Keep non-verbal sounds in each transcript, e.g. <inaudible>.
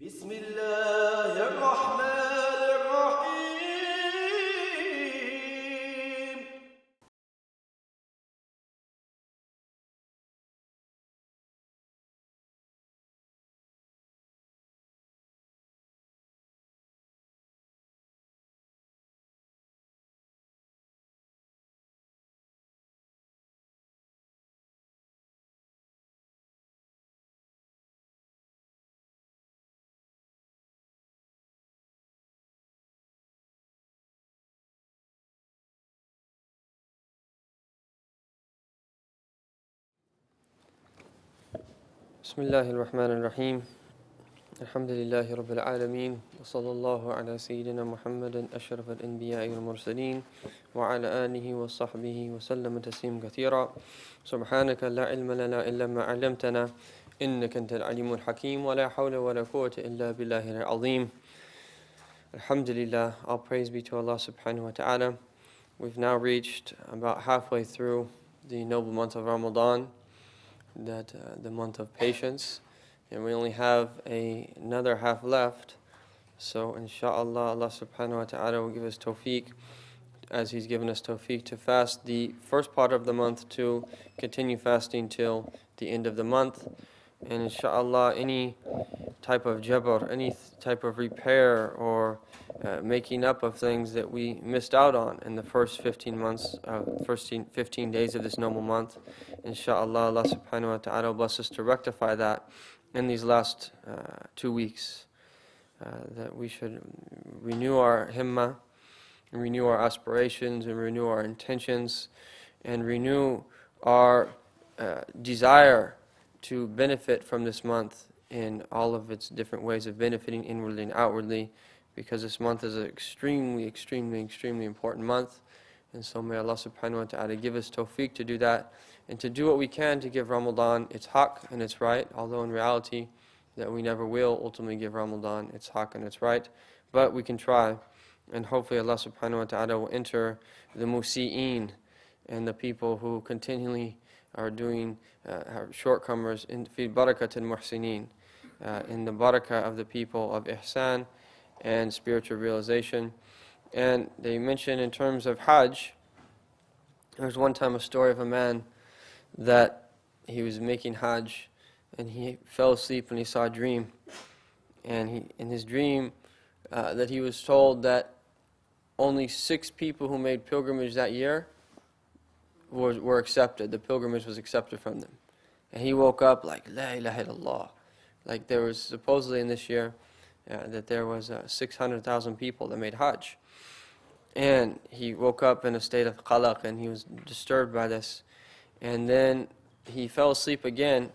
بسم الله. بسم الله الرحمن الرحيم. الحمد لله رب العالمين وصلى الله على سيدنا محمد أشرف الأنبياء والمرسلين وعلى آله وصحبه وسلم تسليما كثيرا. سبحانك لا علم لنا إلا ما علمتنا إنك أنت العليم الحكيم ولا حول ولا قوة إلا بالله العظيم. Alhamdulillah, all praise be to Allah subhanahu wa ta'ala. We've now reached about halfway through the noble month of Ramadan, that uh, the month of patience, and we only have a, another half left. So inshallah, Allah subhanahu wa ta'ala will give us tawfiq as He's given us tawfiq to fast the first part of the month to continue fasting till the end of the month. And inshallah, any type of jabr, any type of repair or uh, making up of things that we missed out on in the first 15 months, uh, first 15 days of this noble month. Inshallah, Allah subhanahu wa ta'ala bless us to rectify that in these last uh, two weeks. Uh, that we should renew our himma, renew our aspirations, and renew our intentions, and renew our uh, desire to benefit from this month in all of its different ways of benefiting inwardly and outwardly, because this month is an extremely, extremely, extremely important month. And so may Allah subhanahu wa ta'ala give us tawfiq to do that and to do what we can to give Ramadan its haqq and its right, although in reality that we never will ultimately give Ramadan its haqq and its right. But we can try. And hopefully Allah subhanahu wa ta'ala will enter the musi'een and the people who continually are doing uh, shortcomers in fi barakat al muhsinin, uh, in the barakah of the people of ihsan and spiritual realization. And they mention in terms of Hajj, there was one time a story of a man that he was making Hajj and he fell asleep and he saw a dream. And he, in his dream, uh, that he was told that only six people who made pilgrimage that year were, were accepted. The pilgrimage was accepted from them. And he woke up like, La ilaha illallah. Like there was supposedly in this year uh, that there was uh, 600,000 people that made Hajj. And he woke up in a state of qalaq and he was disturbed by this. And then he fell asleep again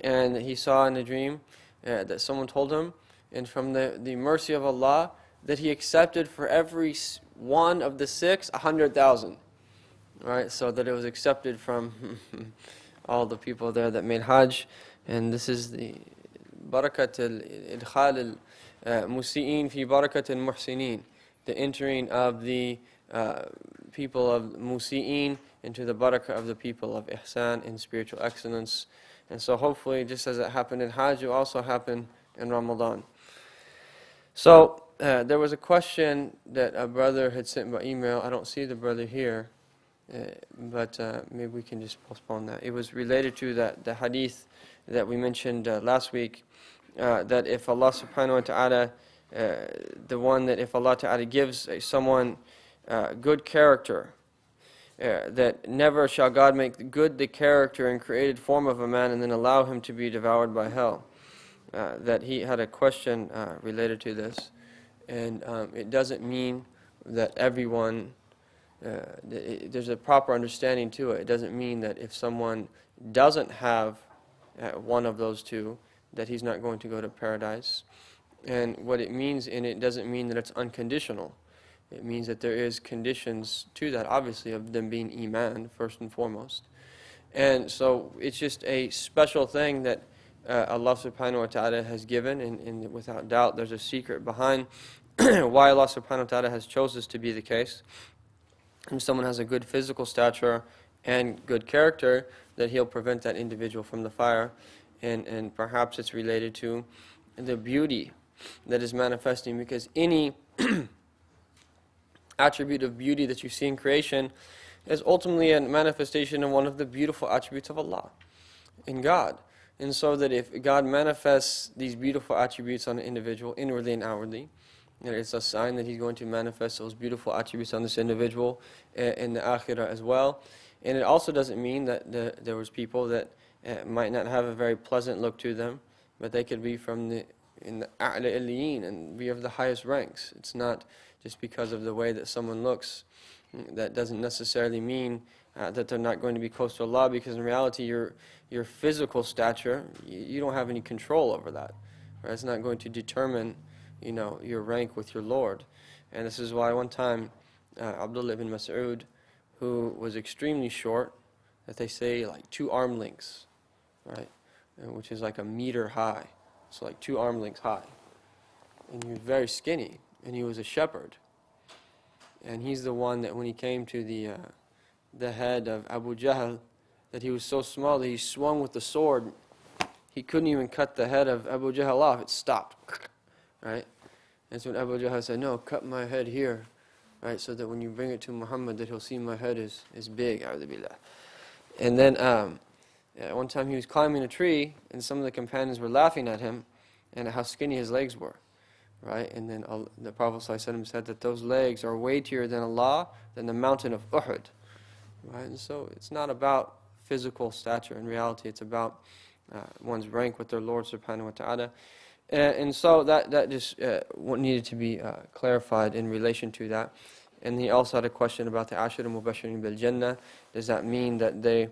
and he saw in a dream uh, that someone told him, and from the, the mercy of Allah, that he accepted for every one of the six, a hundred thousand. Right, so that it was accepted from <laughs> all the people there that made Hajj, and this is the barakat al-idkhal al-musi'in fi barakat al-muhsinin, the entering of the uh, people of musi'in into the barakah of the people of ihsan and spiritual excellence. And so hopefully, just as it happened in Hajj, it also happened in Ramadan. So uh, there was a question that a brother had sent by email. I don't see the brother here, uh, but uh, maybe we can just postpone that. It was related to that the hadith that we mentioned uh, last week, uh, that if Allah Subhanahu wa Taala, uh, the one that if Allah Taala gives uh, someone uh, good character, uh, that never shall God make good the character and created form of a man and then allow him to be devoured by hell. Uh, that he had a question uh, related to this, and um, it doesn't mean that everyone. Uh, there's a proper understanding to it. It doesn't mean that if someone doesn't have uh, one of those two, that he's not going to go to paradise. And what it means in it doesn't mean that it's unconditional. It means that there is conditions to that, obviously, of them being iman first and foremost. And so it's just a special thing that uh, Allah subhanahu wa ta'ala has given, and, and without doubt there's a secret behind <clears throat> why Allah subhanahu wa ta'ala has chosen this to be the case. If someone has a good physical stature and good character, that He'll prevent that individual from the fire. And, and perhaps it's related to the beauty that is manifesting because any <clears throat> attribute of beauty that you see in creation is ultimately a manifestation of one of the beautiful attributes of Allah, in God. And so that if God manifests these beautiful attributes on an individual, inwardly and outwardly, it's a sign that He's going to manifest those beautiful attributes on this individual in the akhirah as well. And it also doesn't mean that the, there was people that uh, might not have a very pleasant look to them, but they could be from the in the a'la and be of the highest ranks. It's not just because of the way that someone looks. That doesn't necessarily mean uh, that they're not going to be close to Allah because in reality your, your physical stature, you, you don't have any control over that. Right? It's not going to determine you know, your rank with your Lord. And this is why one time uh, Abdullah ibn Mas'ud, who was extremely short, that they say like two arm lengths, right, which is like a meter high, so like two arm lengths high. And he was very skinny, and he was a shepherd. And he's the one that when he came to the, uh, the head of Abu Jahl, that he was so small that he swung with the sword. He couldn't even cut the head of Abu Jahl off. It stopped. Right? And so when Abu Jahl said, no, cut my head here. Right? So that when you bring it to Muhammad, that he'll see my head is, is big. Alhamdulillah and then um, one time he was climbing a tree, and some of the companions were laughing at him and at how skinny his legs were right? And then the Prophet ﷺ said that those legs are weightier than Allah, than the mountain of Uhud, right? And so it's not about physical stature. In reality, it's about uh, one's rank with their Lord Subhanahu wa Taala. Uh, and so that that just uh, needed to be uh, clarified in relation to that. And he also had a question about the Ashur Mubashirin bil Jannah. Does that mean that they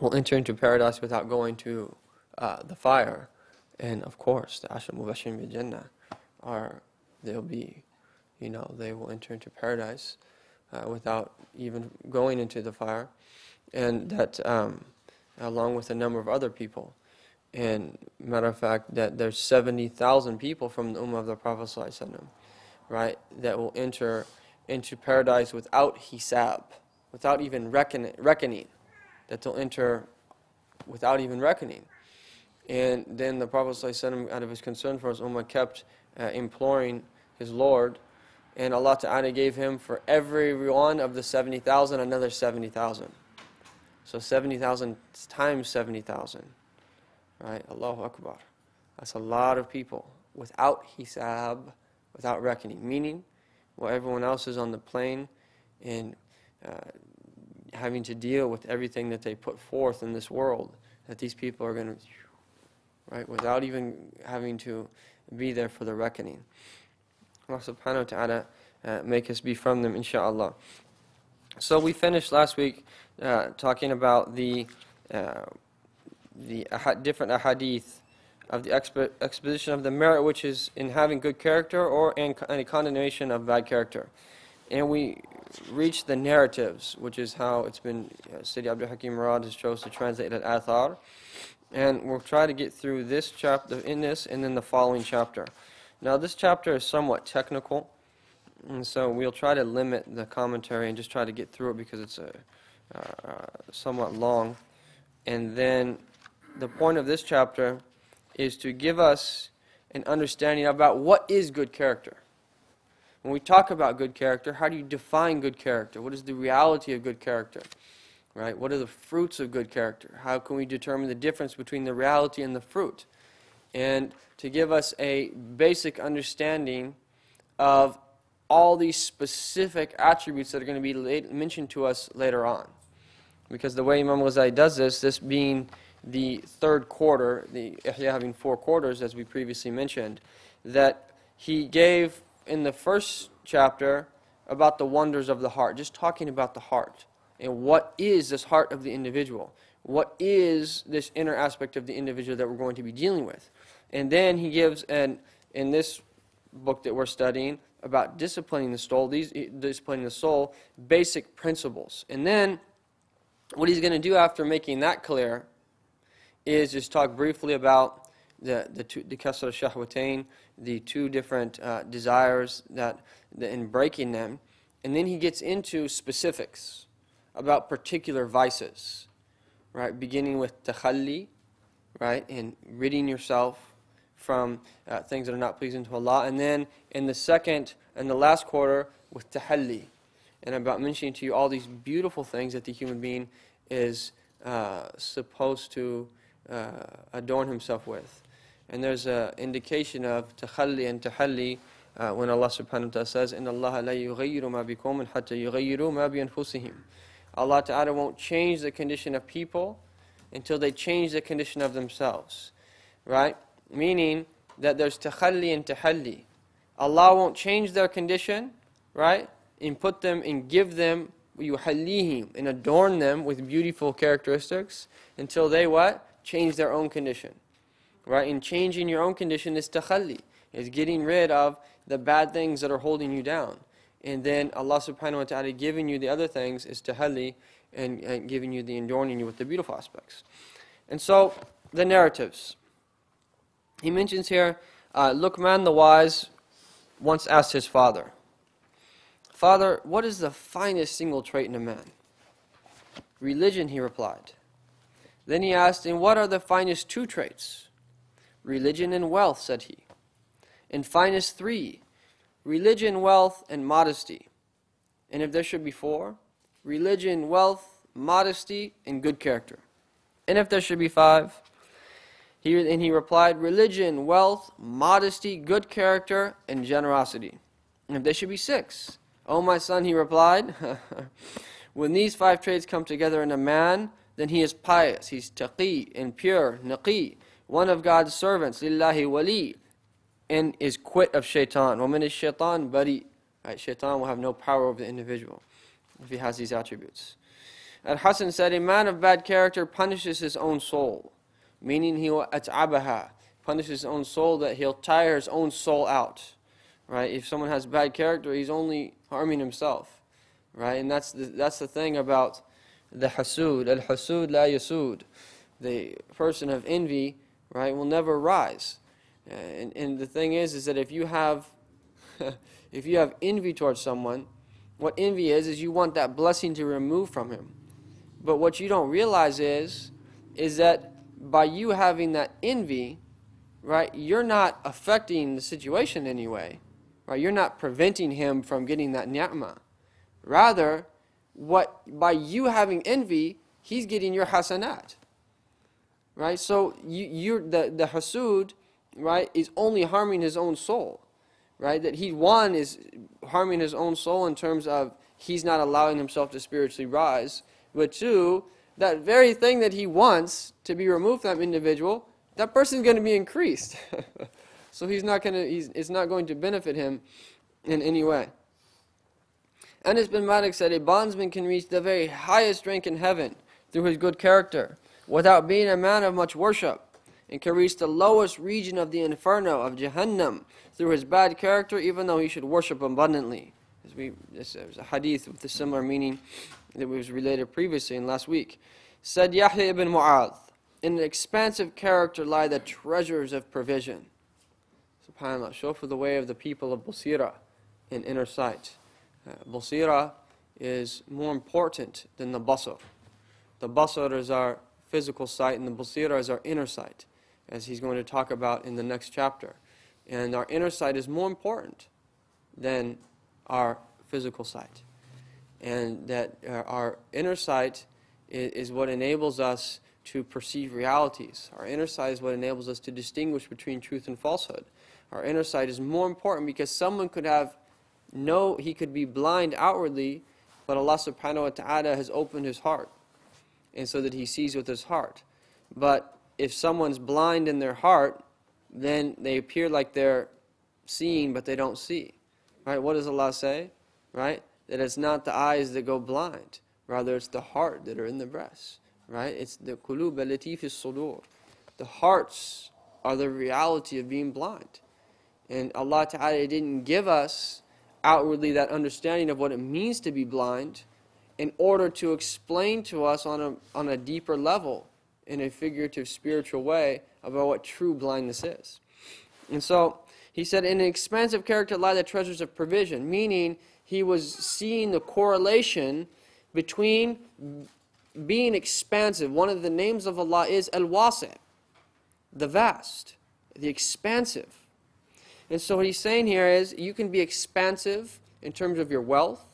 will enter into paradise without going to uh, the fire? And of course, the Ashur Mubashirin bil Jannah are they'll be, you know, they will enter into paradise uh, without even going into the fire, and that um, along with a number of other people. And matter of fact, that there's 70,000 people from the Ummah of the Prophet ﷺ, right, that will enter into paradise without hisab, without even reckon, reckoning, that they'll enter without even reckoning. And then the Prophet ﷺ, out of his concern for his Ummah, kept uh, imploring his Lord. And Allah Ta'ala gave him for every one of the 70,000 another 70,000. So 70,000 times 70,000. Right? Allahu Akbar. That's a lot of people without hisab, without reckoning. Meaning, while everyone else is on the plane and uh, having to deal with everything that they put forth in this world, that these people are going to, right, without even having to be there for the reckoning. Allah subhanahu wa ta'ala uh, make us be from them, inshaAllah. So we finished last week uh, talking about the, uh, the different ahadith of the expo- exposition of the merit which is in having good character or in, a condemnation of bad character. And we reach the narratives, which is how it's been, uh, Sayyidi Abdul Hakim Murad has chose to translate it athar. And we'll try to get through this chapter in this and then the following chapter. Now, this chapter is somewhat technical, and so we'll try to limit the commentary and just try to get through it because it's a, uh, somewhat long. And then the point of this chapter is to give us an understanding about what is good character. When we talk about good character, how do you define good character? What is the reality of good character? Right? What are the fruits of good character? How can we determine the difference between the reality and the fruit? And to give us a basic understanding of all these specific attributes that are going to be mentioned to us later on. Because the way Imam Ghazali does this, this being the third quarter, the Ihya having four quarters, as we previously mentioned, that he gave in the first chapter about the wonders of the heart, just talking about the heart. And what is this heart of the individual? What is this inner aspect of the individual that we're going to be dealing with? And then he gives, an, in this book that we're studying, about disciplining the soul, these disciplining the soul, basic principles. And then what he's going to do after making that clear is just talk briefly about the the two, the kasra shahwatain, the two different uh, desires that, that in breaking them, and then he gets into specifics about particular vices, right? Beginning with takhalli, right, and ridding yourself from uh, things that are not pleasing to Allah. And then in the second and the last quarter with tahalli. And about mentioning to you all these beautiful things that the human being is uh, supposed to uh, adorn himself with. And there's an indication of takhalli and tahalli uh, when Allah subhanahu wa ta'ala says, إِنَّ اللَّهَ لَا يُغَيِّرُ مَا بِكُمْ حَتَّى يُغَيِّرُوا مَا بِأَنفُسِهِمْ Allah ta'ala won't change the condition of people until they change the condition of themselves. Right? Meaning that there's takhalli and tahalli. Allah won't change their condition, right? And put them and give them yuhallihim and adorn them with beautiful characteristics until they what? Change their own condition. Right? And changing your own condition is takhalli. Is getting rid of the bad things that are holding you down. And then Allah subhanahu wa ta'ala giving you the other things is tahalli and, and giving you the adorning you with the beautiful aspects. And so the narratives. He mentions here uh, Luqman the wise once asked his father, Father, what is the finest single trait in a man? Religion, he replied. Then he asked, And what are the finest two traits? Religion and wealth, said he. And finest three religion, wealth, and modesty. And if there should be four, religion, wealth, modesty, and good character. And if there should be five, he, and he replied, religion, wealth, modesty, good character, and generosity. And if there should be six, oh my son, he replied, <laughs> when these five traits come together in a man, then he is pious, he's taqi and pure, naqi, one of God's servants, lillahi wali, and is quit of shaitan. Woman is shaitan, bari. Right, shaitan will have no power over the individual if he has these attributes. And Hassan said, A man of bad character punishes his own soul, meaning he will at'abaha, punish his own soul, that he'll tire his own soul out. Right? If someone has bad character, he's only harming himself. Right? And that's the, that's the thing about the hasud. Al hasud la yasud. The person of envy, right, will never rise. Uh, and, and the thing is, is that if you have, <laughs> if you have envy towards someone, what envy is, is you want that blessing to remove from him. But what you don't realize is, is that by you having that envy, right, you're not affecting the situation anyway. Right? You're not preventing him from getting that ni'mah. Rather, what by you having envy, he's getting your hasanat. Right? So you you're the, the hasud right, is only harming his own soul, right? That he, one, is harming his own soul in terms of he's not allowing himself to spiritually rise, but two, that very thing that he wants to be removed from that individual, that person's going to be increased. <laughs> so he's not going to, he's, it's not going to benefit him in any way. Anas bin Malik said, A bondsman can reach the very highest rank in heaven through his good character without being a man of much worship and can reach the lowest region of the inferno of Jahannam through his bad character, even though he should worship abundantly. As we, this is a hadith with a similar meaning that was related previously in last week. Said Yahya ibn Mu'adh, in an expansive character lie the treasures of provision. SubhanAllah, show for the way of the people of Busira in inner sight. Busira is more important than the Basar. The Basar is our physical sight and the Busira is our inner sight as he's going to talk about in the next chapter. And our inner sight is more important than our physical sight. And that uh, our inner sight is what enables us to perceive realities. Our inner sight is what enables us to distinguish between truth and falsehood. Our inner sight is more important because someone could have no, he could be blind outwardly, but Allah subhanahu wa ta'ala has opened his heart. And so that he sees with his heart. But if someone's blind in their heart, then they appear like they're seeing, but they don't see. Right? What does Allah say? Right? That it's not the eyes that go blind, rather it's the heart that are in the breast. Right? It's the qulub latif sudur. The hearts are the reality of being blind. And Allah Ta'ala didn't give us outwardly that understanding of what it means to be blind in order to explain to us on a, on a deeper level in a figurative spiritual way about what true blindness is. And so he said, in an expansive character lie the treasures of provision, meaning he was seeing the correlation between being expansive. One of the names of Allah is Al Wasi, the vast. the expansive. And so what he's saying here is you can be expansive in terms of your wealth,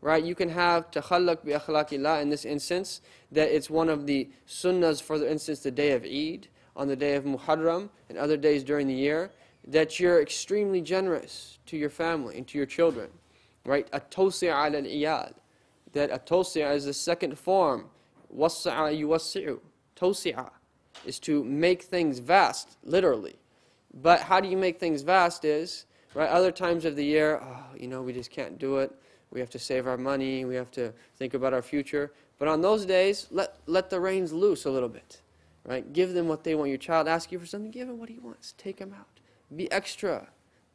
right? You can have takhallaq bi akhlaqillah in this instance, that it's one of the sunnahs, for instance, the day of Eid, on the day of Muharram, and other days during the year, that you're extremely generous to your family and to your children, right? At-tawsi' al-iyal. That at-tawsi' is the second form. Wassa'a yuwassi'u. Tosi'a is to make things vast, literally. But how do you make things vast is, right, other times of the year, oh, you know, we just can't do it. We have to save our money. We have to think about our future. But on those days, let, let the reins loose a little bit, right? Give them what they want. Your child asks you for something, give him what he wants. Take him out. Be extra.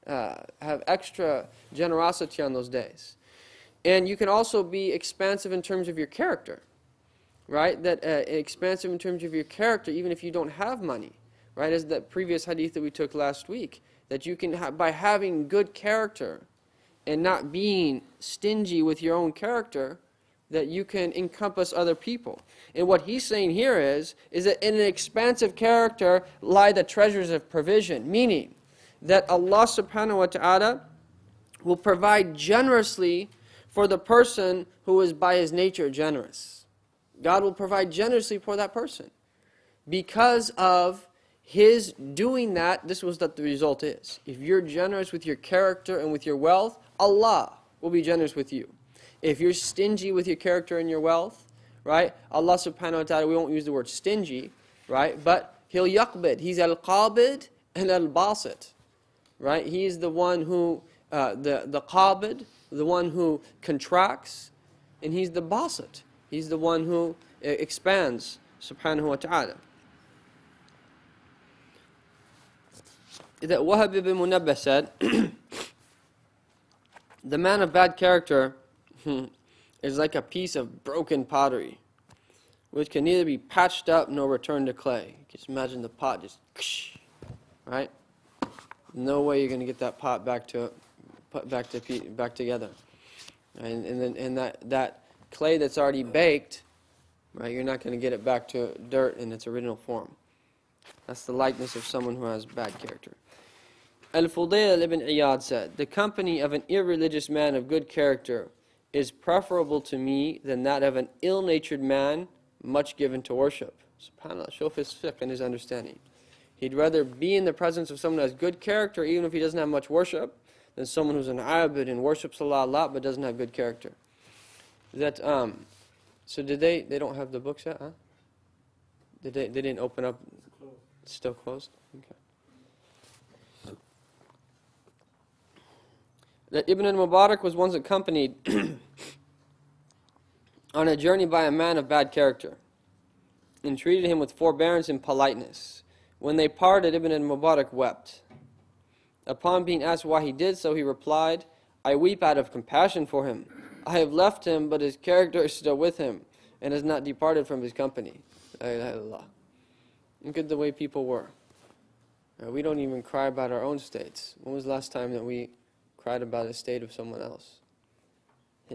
Uh, have extra generosity on those days. And you can also be expansive in terms of your character, right? That uh, expansive in terms of your character, even if you don't have money right? As that previous hadith that we took last week, that you can, ha- by having good character and not being stingy with your own character, that you can encompass other people. And what he's saying here is, is that in an expansive character lie the treasures of provision, meaning that Allah subhanahu wa ta'ala will provide generously for the person who is by his nature generous. God will provide generously for that person because of his doing that, this was what the result is. If you're generous with your character and with your wealth, Allah will be generous with you. If you're stingy with your character and your wealth, right? Allah subhanahu wa ta'ala, we won't use the word stingy, right? But He'll yaqbid. He's al-qabid and al-basit, right? He's the one who, uh, the, the qabid, the one who contracts, and He's the basit. He's the one who uh, expands, subhanahu wa ta'ala. That Wahab ibn Munabbih said, <clears throat> the man of bad character <laughs> is like a piece of broken pottery, which can neither be patched up nor returned to clay. Just imagine the pot just, <laughs> right? No way you're going to get that pot back to, put back to back together. And, and then and that, that clay that's already baked, right? You're not going to get it back to dirt in its original form. That's the likeness of someone who has bad character. Al-Fudayl ibn Iyad said, The company of an irreligious man of good character is preferable to me than that of an ill-natured man much given to worship. SubhanAllah, show his fiqh and his understanding. He'd rather be in the presence of someone who has good character, even if he doesn't have much worship, than someone who's an abid and worships Allah a lot but doesn't have good character. That um, so did they? They don't have the books yet, huh? Did they? They didn't open up. It's still closed. Okay. That Ibn al-Mubarak was once accompanied <clears throat> on a journey by a man of bad character and treated him with forbearance and politeness. When they parted, Ibn al-Mubarak wept. Upon being asked why he did so, he replied, I weep out of compassion for him. I have left him, but his character is still with him and has not departed from his company. Look at the way people were. Uh, we don't even cry about our own states. When was the last time that we cried about the state of someone else.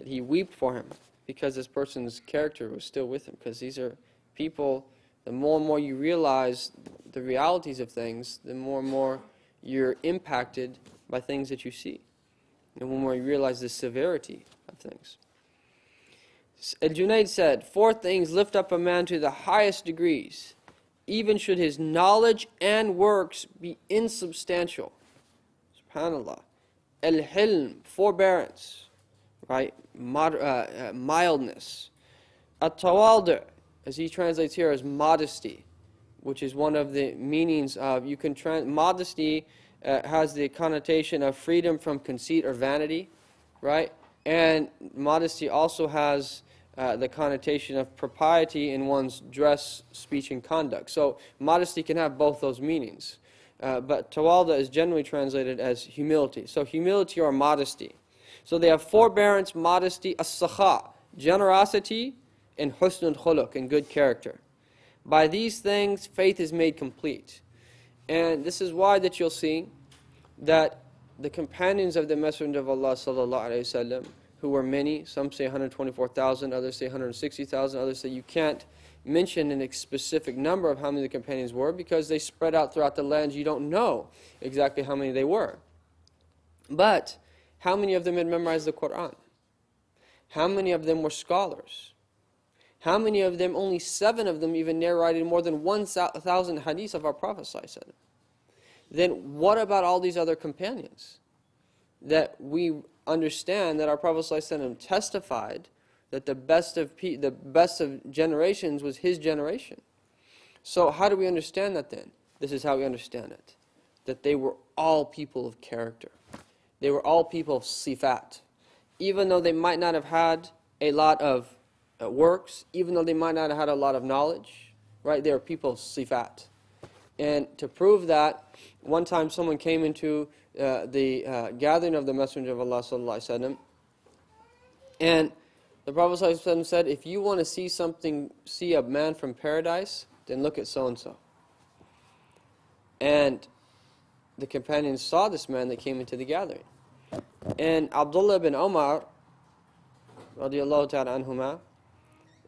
He wept for him because this person's character was still with him. Because these are people, the more and more you realize the realities of things, the more and more you're impacted by things that you see. The more and you realize the severity of things. Junaid said, Four things lift up a man to the highest degrees, even should his knowledge and works be insubstantial. SubhanAllah al-hilm, forbearance, right? Mod, uh, uh, mildness. At-tawadu, as he translates here as modesty, which is one of the meanings of, you can, trans- modesty uh, has the connotation of freedom from conceit or vanity, right? And modesty also has uh, the connotation of propriety in one's dress, speech, and conduct. So modesty can have both those meanings. Uh, but tawalda is generally translated as humility. So humility or modesty. So they have forbearance, modesty, as-sakha, generosity, and husnul khuluq, and good character. By these things, faith is made complete. And this is why that you'll see that the companions of the Messenger of Allah sallallahu who were many, some say 124,000, others say 160,000, others say you can't mention a specific number of how many the companions were because they spread out throughout the lands. You don't know exactly how many they were. But how many of them had memorized the Quran? How many of them were scholars? How many of them, only seven of them, even narrated more than 1,000 hadiths of our Prophet? Then what about all these other companions? That we understand that our Prophet testified that the best of pe- the best of generations was his generation. So how do we understand that then? This is how we understand it. That they were all people of character. They were all people of sifat. Even though they might not have had a lot of uh, works, even though they might not have had a lot of knowledge, right? They were people of sifat. And to prove that, one time someone came into uh, the uh, gathering of the Messenger of Allah sallallahu and the Prophet said, if you want to see something, see a man from paradise, then look at so-and-so. And the companions saw this man that came into the gathering. And Abdullah bin Omar, radiallahu ta'ala anhuma,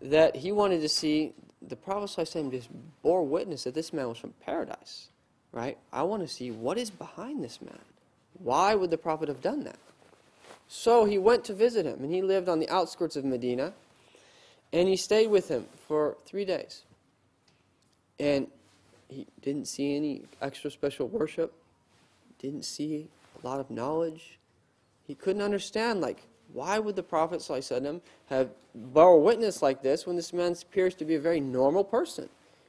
that he wanted to see, the Prophet just bore witness that this man was from paradise. Right? I want to see what is behind this man. Why would the Prophet have done that? So he went to visit him, and he lived on the outskirts of Medina, and he stayed with him for three days. And he didn't see any extra special worship, didn't see a lot of knowledge. He couldn't understand, like, why would the Prophet ﷺ have bore witness like this when this man appears to be a very normal person?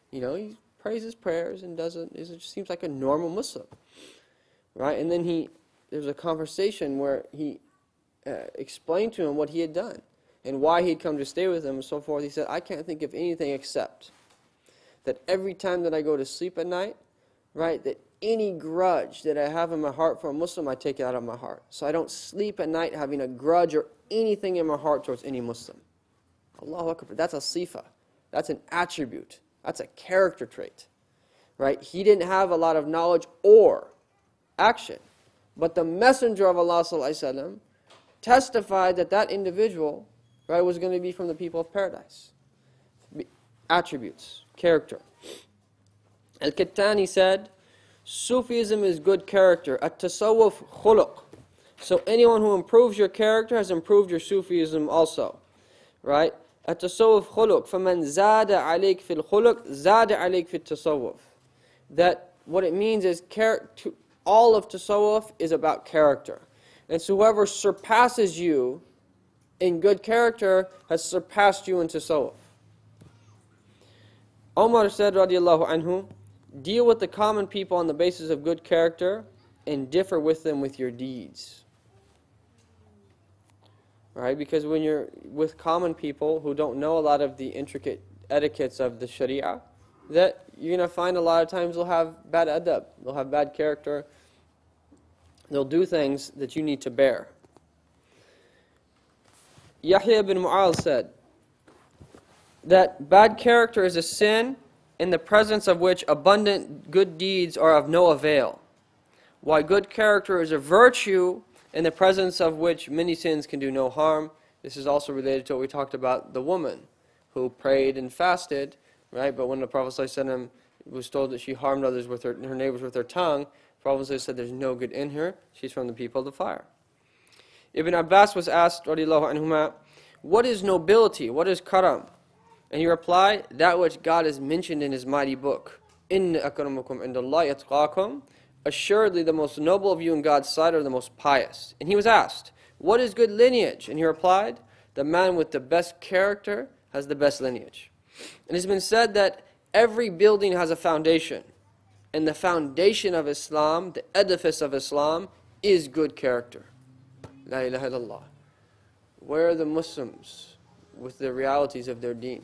You know, he prays his prayers and doesn't, it just seems like a normal Muslim. Right? And then he, there's a conversation where he uh, explained to him what he had done and why he'd come to stay with him and so forth. He said, I can't think of anything except that every time that I go to sleep at night, right, that any grudge that I have in my heart for a Muslim, I take it out of my heart. So I don't sleep at night having a grudge or anything in my heart towards any Muslim. Allahu Akbar. That's a sifa. That's an attribute. That's a character trait. Right? He didn't have a lot of knowledge or action. But the Messenger of Allah وسلم, testified that that individual right, was going to be from the people of paradise. Attributes, character. Al-Kittani said, Sufism is good character. At-tasawwuf khuluq. So anyone who improves your character has improved your Sufism also. Right? At-tasawwuf khuluq. فَمَنْ زَادَ عَلَيْكَ فِي الْخُلُقِ زَادَ عَلَيْكَ فِي التَّصَوُّف. That what it means is all of tasawwuf is about character. And so whoever surpasses you in good character has surpassed you in tasawwuf. Omar said, radiallahu anhu, deal with the common people on the basis of good character and differ with them with your deeds. Right? Because when you're with common people who don't know a lot of the intricate etiquettes of the Sharia, that you're going to find a lot of times they'll have bad adab, they'll have bad character, they'll do things that you need to bear. Yahya ibn Mu'adh said that bad character is a sin in the presence of which abundant good deeds are of no avail, while good character is a virtue in the presence of which many sins can do no harm. This is also related to what we talked about the woman who prayed and fasted, right? But when the Prophet was told that she harmed others with her, her neighbors with her tongue, Prophet said there's no good in her. She's from the people of the fire. Ibn Abbas was asked, anhuma, what is nobility? What is karam? And he replied, that which God has mentioned in his mighty book. Inna akramakum indallahi atqakum. Assuredly the most noble of you in God's sight are the most pious. And he was asked, what is good lineage? And he replied, the man with the best character has the best lineage. And it's been said that every building has a foundation. And the foundation of Islam, the edifice of Islam, is good character. La ilaha illallah. Where are the Muslims with the realities of their deen?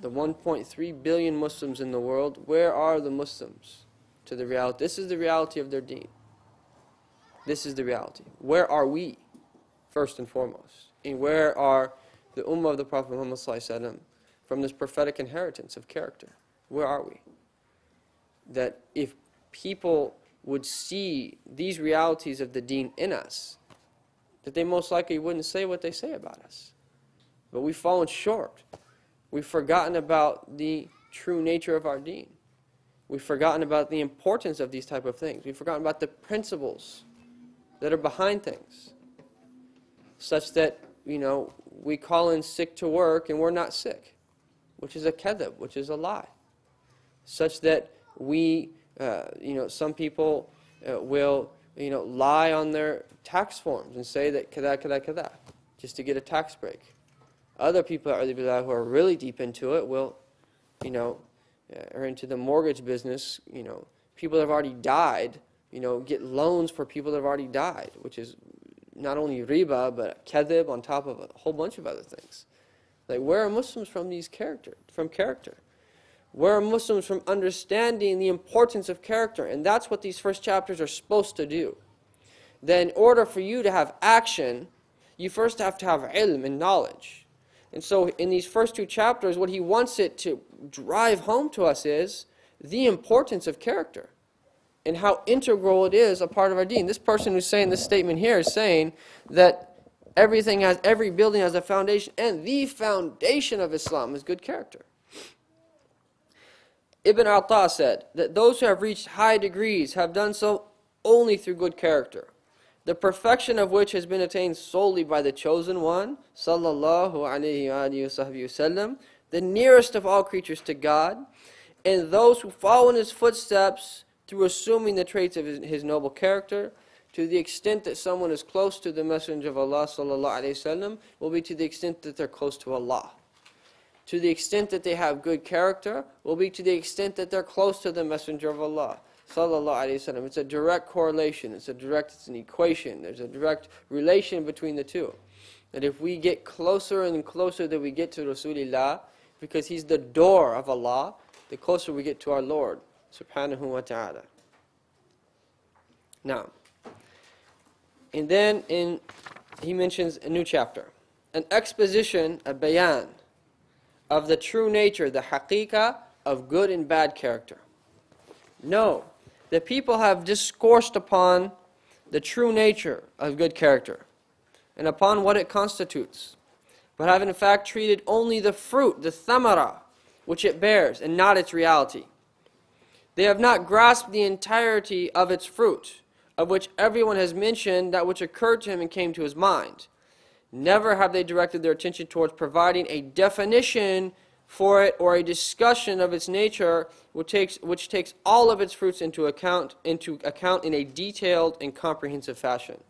The 1.3 billion Muslims in the world, where are the Muslims to the reality? This is the reality of their deen. This is the reality. Where are we, first and foremost? And where are the Ummah of the Prophet Muhammad from this prophetic inheritance of character? Where are we? that if people would see these realities of the deen in us, that they most likely wouldn't say what they say about us. But we've fallen short. we've forgotten about the true nature of our deen. We've forgotten about the importance of these type of things. We've forgotten about the principles that are behind things. Such that, you know, we call in sick to work and we're not sick, which is a kadhib, which is a lie. Such that we, uh, you know, some people uh, will, you know, lie on their tax forms and say that kada, kada, kada, just to get a tax break. Other people who are really deep into it will, you know, uh, are into the mortgage business, you know, people that have already died, you know, get loans for people that have already died, which is not only riba, but kadhib on top of a whole bunch of other things. Like, where are Muslims from these character, from character? Where are Muslims from understanding the importance of character? And that's what these first chapters are supposed to do. That in order for you to have action, you first have to have ilm and knowledge. And so in these first two chapters, what he wants it to drive home to us is the importance of character and how integral it is a part of our deen. This person who's saying this statement here is saying that everything has, every building has a foundation, and the foundation of Islam is good character. Ibn Atta said that those who have reached high degrees have done so only through good character the perfection of which has been attained solely by the chosen one, sallallahu alaihi wasallam, the nearest of all creatures to God, and those who follow in his footsteps through assuming the traits of his, his noble character, to the extent that someone is close to the Messenger of Allah sallallahu alaihi wasallam, will be to the extent that they're close to Allah. To the extent that they have good character, will be to the extent that they're close to the Messenger of Allah sallallahu alaihi wasallam. It's a direct correlation. It's a direct. It's an equation. There's a direct relation between the two. That if we get closer and closer that we get to Rasulullah, because he's the door of Allah, the closer we get to our Lord, subhanahu wa ta'ala. Now, and then in he mentions a new chapter, an exposition, a bayan, of the true nature, the haqiqah of good and bad character. No, the people have discoursed upon the true nature of good character and upon what it constitutes, but have in fact treated only the fruit, the thamara, which it bears, and not its reality. They have not grasped the entirety of its fruit, of which everyone has mentioned that which occurred to him and came to his mind. Never have they directed their attention towards providing a definition for it or a discussion of its nature which takes, which takes all of its fruits into account, into account in a detailed and comprehensive fashion.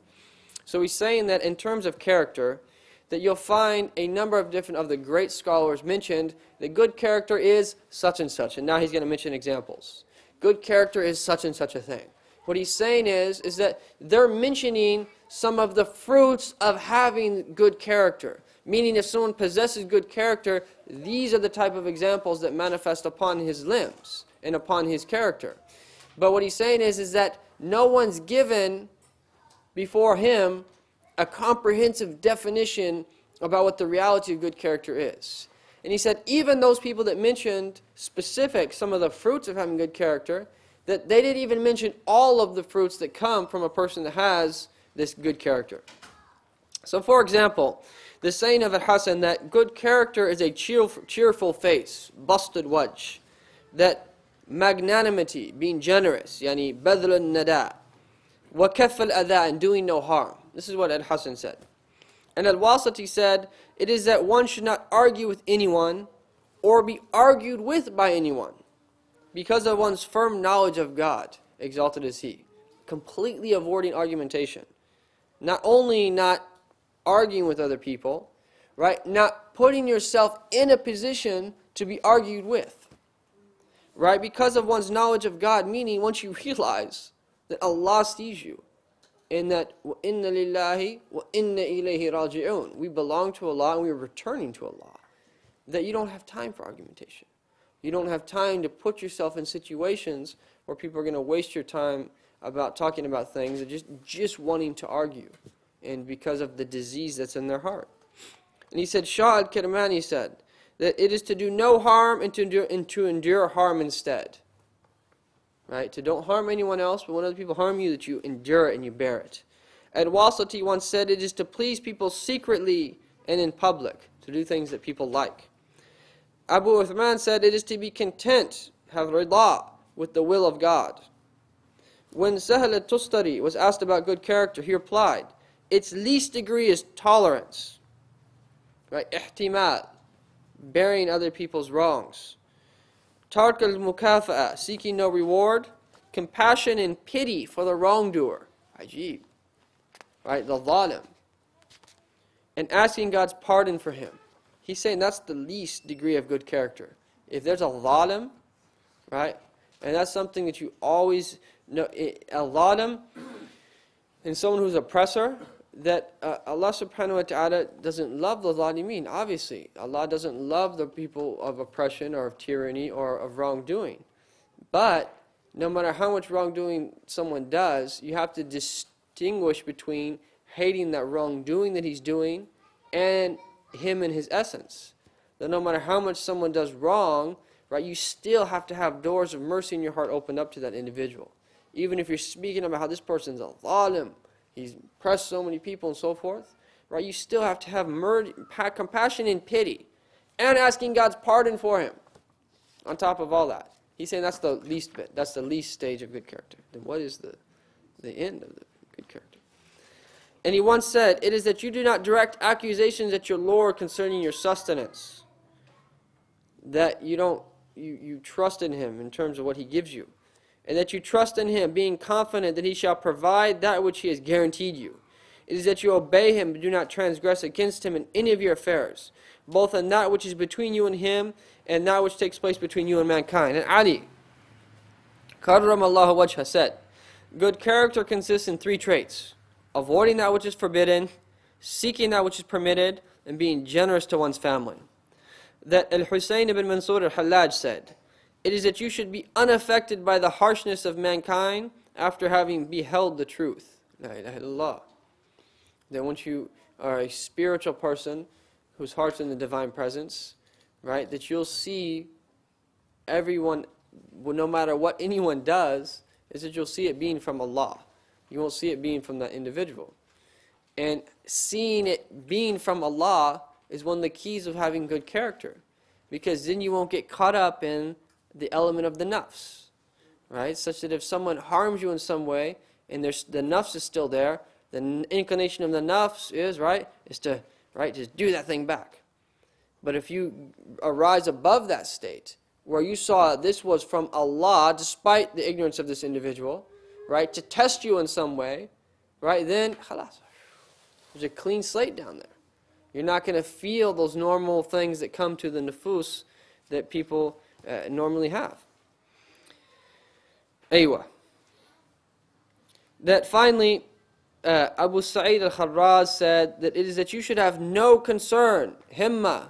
So he's saying that in terms of character, that you'll find a number of different of the great scholars mentioned that good character is such and such. And now he's going to mention examples. Good character is such and such a thing. What he's saying is, is that they're mentioning some of the fruits of having good character. Meaning, if someone possesses good character, these are the type of examples that manifest upon his limbs and upon his character. But what he's saying is, is that no one's given before him a comprehensive definition about what the reality of good character is. And he said, even those people that mentioned specific, some of the fruits of having good character, that they didn't even mention all of the fruits that come from a person that has this good character. So, for example, the saying of Al-Hasan that good character is a cheerful, face, busted wajh, that magnanimity, being generous, yani badl al-nada, wa kaff al-adha, and doing no harm. This is what Al-Hasan said. And Al-Wasiti said, it is that one should not argue with anyone or be argued with by anyone because of one's firm knowledge of God, exalted is He. Completely avoiding argumentation. Not only not arguing with other people, right? Not putting yourself in a position to be argued with, right? Because of one's knowledge of God, meaning once you realize that Allah sees you, and that inna lillahi wa inna ilayhi raji'un. We belong to Allah and we are returning to Allah. That you don't have time for argumentation. You don't have time to put yourself in situations where people are going to waste your time about talking about things and just, just wanting to argue and because of the disease that's in their heart. And he said, Shah al Kirmani said, that it is to do no harm and to endure, and to endure harm instead. Right? To don't harm anyone else, but when other people harm you, that you endure it and you bear it. And Wasiti once said, it is to please people secretly and in public, to do things that people like. Abu Uthman said, It is to be content, have rida, with the will of God. When Sahal al-Tustari was asked about good character, he replied, Its least degree is tolerance. Right? Ihtimal, bearing other people's wrongs. Tark al-mukafa'a, seeking no reward. Compassion and pity for the wrongdoer. Ajib. Right? The zalim. And asking God's pardon for him. He's saying that's the least degree of good character. If there's a zalim, right? And that's something that you always know. A zalim and someone who's oppressor, that uh, Allah subhanahu wa ta'ala doesn't love the zalimeen, obviously. Allah doesn't love the people of oppression or of tyranny or of wrongdoing. But no matter how much wrongdoing someone does, you have to distinguish between hating that wrongdoing that he's doing and him in his essence. That no matter how much someone does wrong, right, you still have to have doors of mercy in your heart opened up to that individual. Even if you're speaking about how this person's a zalim, he's oppressed so many people and so forth, right, you still have to have mercy, compassion and pity and asking God's pardon for him on top of all that. He's saying that's the least bit. That's the least stage of good character. Then what is the, the end of the good character? And he once said, It is that you do not direct accusations at your Lord concerning your sustenance. That you don't you, you trust in him in terms of what he gives you. And that you trust in him, being confident that he shall provide that which he has guaranteed you. It is that you obey him, but do not transgress against him in any of your affairs, both in that which is between you and him, and that which takes place between you and mankind. And Ali, Karram Allah wajha said, Good character consists in three traits avoiding that which is forbidden, seeking that which is permitted, and being generous to one's family. That Al Hussein ibn Mansur al Hallaj said, It is that you should be unaffected by the harshness of mankind after having beheld the truth. La ilaha illallah. That once you are a spiritual person whose heart's in the divine presence, right, that you'll see everyone, no matter what anyone does, is that you'll see it being from Allah. You won't see it being from that individual. And seeing it being from Allah is one of the keys of having good character. Because then you won't get caught up in the element of the nafs. Right? Such that if someone harms you in some way, and there's, the nafs is still there, the inclination of the nafs is, right, is to, right, just do that thing back. But if you arise above that state, where you saw this was from Allah, despite the ignorance of this individual, right, to test you in some way, right, then khalas, there's a clean slate down there. You're not going to feel those normal things that come to the nufus that people uh, normally have. Aywa. That finally, uh, Abu Sa'id al-Kharraz said that it is that you should have no concern, himma,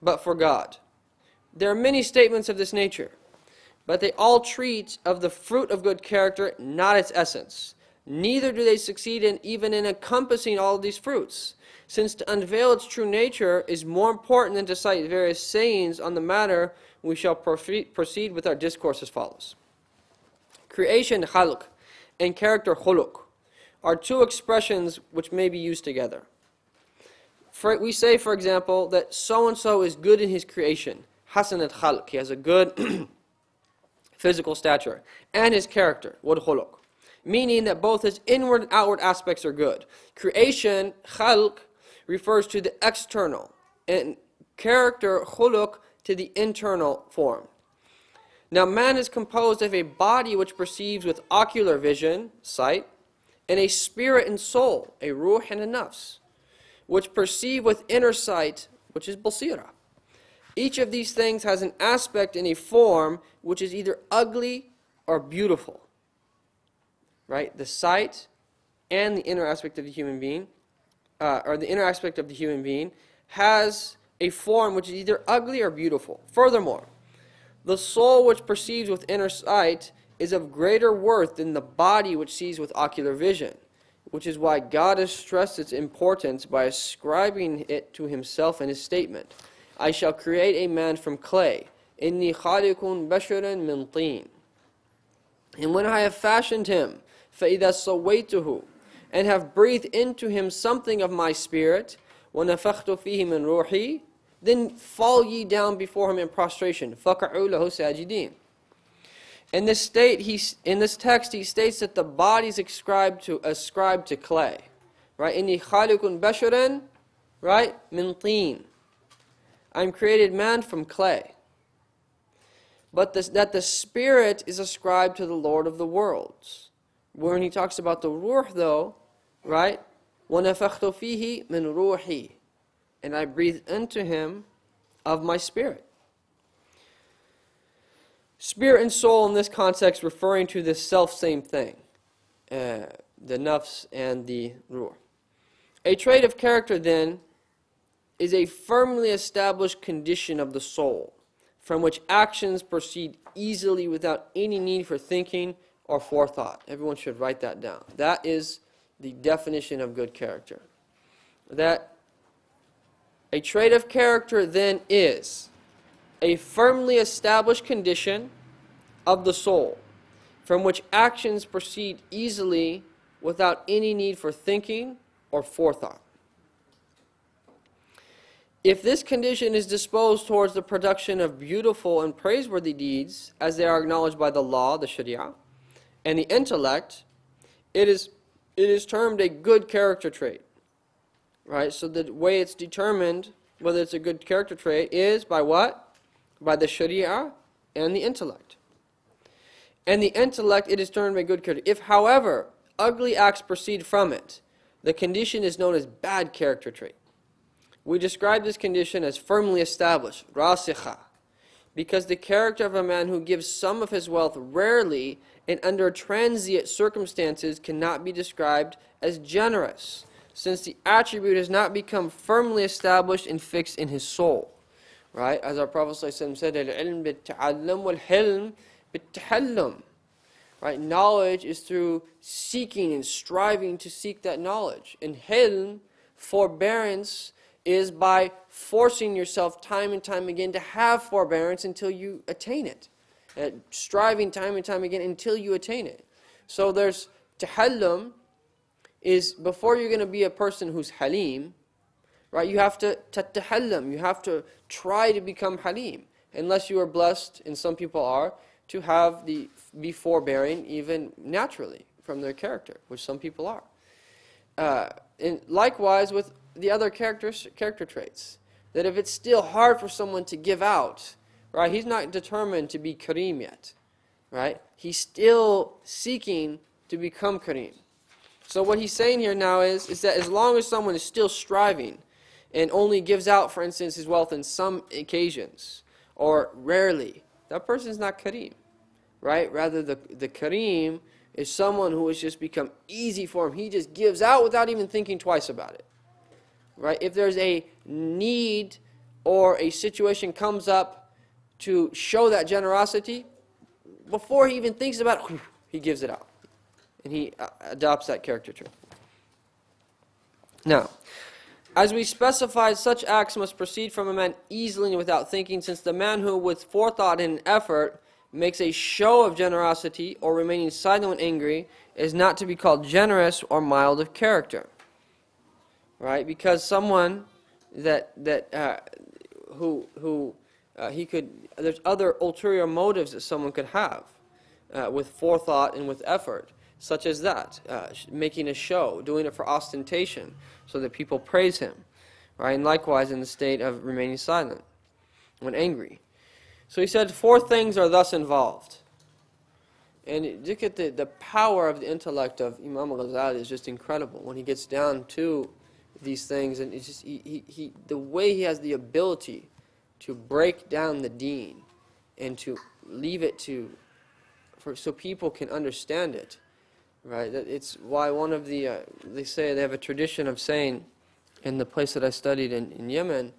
but for God. There are many statements of this nature. But they all treat of the fruit of good character, not its essence. Neither do they succeed in even in encompassing all of these fruits, since to unveil its true nature is more important than to cite various sayings on the matter. We shall proceed with our discourse as follows. Creation, khalq and character, khuluq, are two expressions which may be used together. For, we say, for example, that so and so is good in his creation, hasan al khalq, he has a good <clears throat> physical stature, and his character, wal. Meaning that both his inward and outward aspects are good. Creation, khalq, refers to the external, and character, khuluq, to the internal form. Now, man is composed of a body which perceives with ocular vision, sight, and a spirit and soul, a ruh and a nafs, which perceive with inner sight, which is basira. Each of these things has an aspect and a form which is either ugly or beautiful. Right? The sight and the inner aspect of the human being, uh, or the inner aspect of the human being, has a form which is either ugly or beautiful. Furthermore, the soul which perceives with inner sight is of greater worth than the body which sees with ocular vision, which is why God has stressed its importance by ascribing it to himself in his statement. I shall create a man from clay. Inni khaliqun basharan min teen. And when I have fashioned him, فَإِذَا سَوَّيْتُهُ and have breathed into him something of my spirit, وَنَفَخْتُ فِيهِ مِنْ رُوحِي then fall ye down before him in prostration. فَقَعُوا لَهُ سَاجِدِينَ in this state, he, in this text, he states that the body is ascribed to, ascribed to clay. Right? Inni khaliqun basharan, right? Min teen. I'm created man from clay. But this, that the spirit is ascribed to the Lord of the worlds. When he talks about the ruh, though, right? وَنَفَخْتُ فِيهِ مِنْ رُوحِي And I breathe into him of my spirit. Spirit and soul in this context referring to the self same thing, uh, the nafs and the ruh. A trait of character, then, is a firmly established condition of the soul from which actions proceed easily without any need for thinking or forethought. Everyone should write that down. That is the definition of good character. That a trait of character then is a firmly established condition of the soul from which actions proceed easily without any need for thinking or forethought. If this condition is disposed towards the production of beautiful and praiseworthy deeds, as they are acknowledged by the law, the Sharia, and the intellect, it is, it is termed a good character trait. Right? So the way it's determined whether it's a good character trait is by what? by the Sharia and the intellect. And the intellect, it is termed by good character. If, however, ugly acts proceed from it, the condition is known as bad character trait. We describe this condition as firmly established, rasikha, because the character of a man who gives some of his wealth rarely and under transient circumstances cannot be described as generous, since the attribute has not become firmly established and fixed in his soul. Right? As our Prophet said, Al-ilm bit-ta'allum wal-hilm. Right? Knowledge is through seeking and striving to seek that knowledge. And hilm, forbearance, is by forcing yourself time and time again to have forbearance until you attain it. And striving time and time again until you attain it. So there's tahallum is before you're going to be a person who's halim, Right? You have to tatahallam. You have to try to become halim. Unless you are blessed, and some people are, to have the be forbearing even naturally from their character, which some people are. Uh, and likewise with the other characters, character traits. That if it's still hard for someone to give out, right, he's not determined to be Kareem yet. Right? He's still seeking to become Kareem. So what he's saying here now is, is that as long as someone is still striving and only gives out, for instance, his wealth in some occasions or rarely, that person is not Kareem. Right? Rather, the, the Kareem is someone who has just become easy for him. He just gives out without even thinking twice about it. Right? If there's a need or a situation comes up to show that generosity, before he even thinks about it, he gives it out. And he uh, adopts that character trait. Now, as we specified, such acts must proceed from a man easily and without thinking, since the man who, with forethought and effort, makes a show of generosity or remaining silent when angry is not to be called generous or mild of character. Right? Because someone that that uh, who who uh, he could there's other ulterior motives that someone could have uh, with forethought and with effort, such as that, uh, making a show, doing it for ostentation so that people praise him. Right? And likewise in the state of remaining silent when angry. So he said, four things are thus involved. And look at the, the power of the intellect of Imam al-Ghazali is just incredible when he gets down to these things and it's just he, he, he, the way he has the ability to break down the deen and to leave it to for so people can understand it Right. It's why one of the, uh, they say they have a tradition of saying in the place that I studied in, in Yemen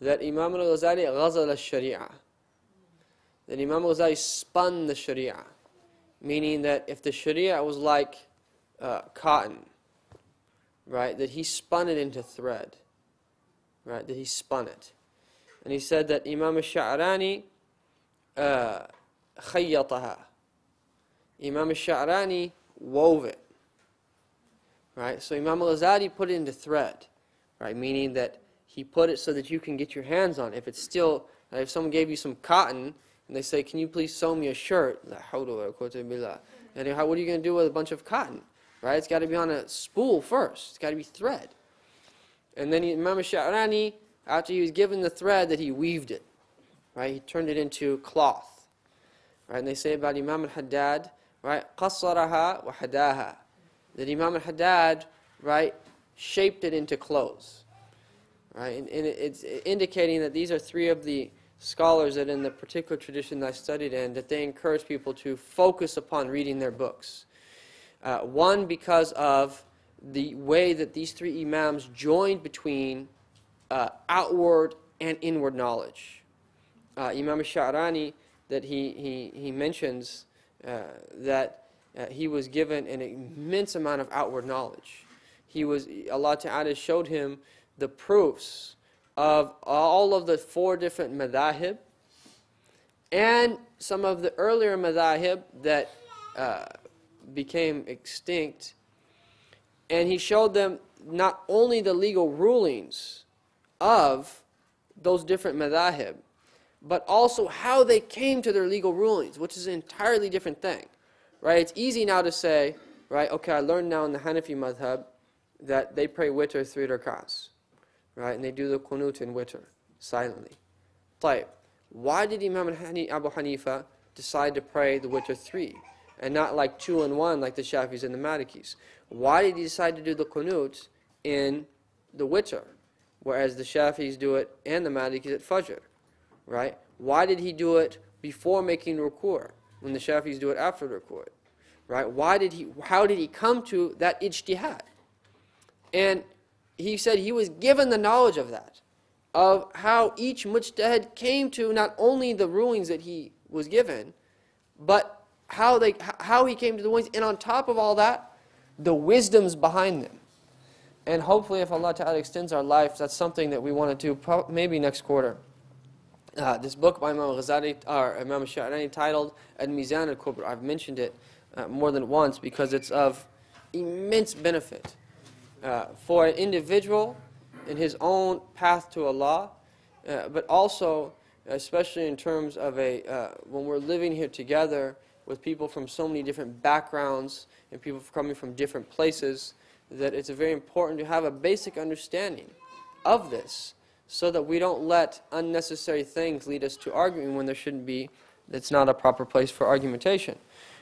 that Imam al-Ghazali ghazal al-Sharia. That Imam al-Ghazali spun the Sharia. Meaning that if the Sharia was like uh, cotton, right, that he spun it into thread. Right, that he spun it. And he said that Imam al-Sha'rani uh. Imam al-Sha'rani wove it. Right? So Imam al-Ghazali put it into thread, right? Meaning that He put it so that you can get your hands on it. If it's still, uh, if someone gave you some cotton and they say, Can you please sew me a shirt? And how, what are you going to do with a bunch of cotton? Right? It's got to be on a spool first, it's got to be thread. And then Imam Sha'rani, after he was given the thread, that he weaved it. Right? He turned it into cloth. Right? And they say about Imam al-Haddad, right? قصرها وحداها. That Imam al-Haddad, right, shaped it into clothes. Right? And, and it's indicating that these are three of the scholars that in the particular tradition that I studied in, that they encourage people to focus upon reading their books. uh, one, because of the way that these three imams joined between uh, outward and inward knowledge. Uh, Imam Sha'rani, that he, he, he mentions uh, that uh, he was given an immense amount of outward knowledge. He was, Allah Ta'ala showed him the proofs of all of the four different madahib and some of the earlier madahib that uh, became extinct. And he showed them not only the legal rulings of those different madahib, but also how they came to their legal rulings, which is an entirely different thing. Right? It's easy now to say, right, okay, I learned now in the Hanafi madhab that they pray witr three rakats, right? And they do the qunut in witr silently. Type. Why did Imam Abu Hanifa decide to pray the witr three? And not like two and one like the Shafis and the Malikis? Why did he decide to do the qunut in the witr? Whereas the Shafis do it and the Malikis at Fajr, right? Why did he do it before making ruku' when the Shafis do it after ruku'? Right? Why did he, how did he come to that ijtihad? And he said he was given the knowledge of that, of how each mujtahid came to not only the rulings that he was given, but how, they, how he came to the rulings, and on top of all that, the wisdoms behind them. And hopefully, if Allah Ta'ala extends our life, that's something that we want to do maybe next quarter. Uh, this book by Imam Ghazali, or Imam Sha'rani, titled Al Mizan al Kubra. I've mentioned it uh, more than once because it's of immense benefit uh, for an individual in his own path to Allah, uh, but also, especially in terms of a, uh, when we're living here together with people from so many different backgrounds and people coming from different places, that it's very important to have a basic understanding of this so that we don't let unnecessary things lead us to arguing when there shouldn't be, that's not a proper place for argumentation.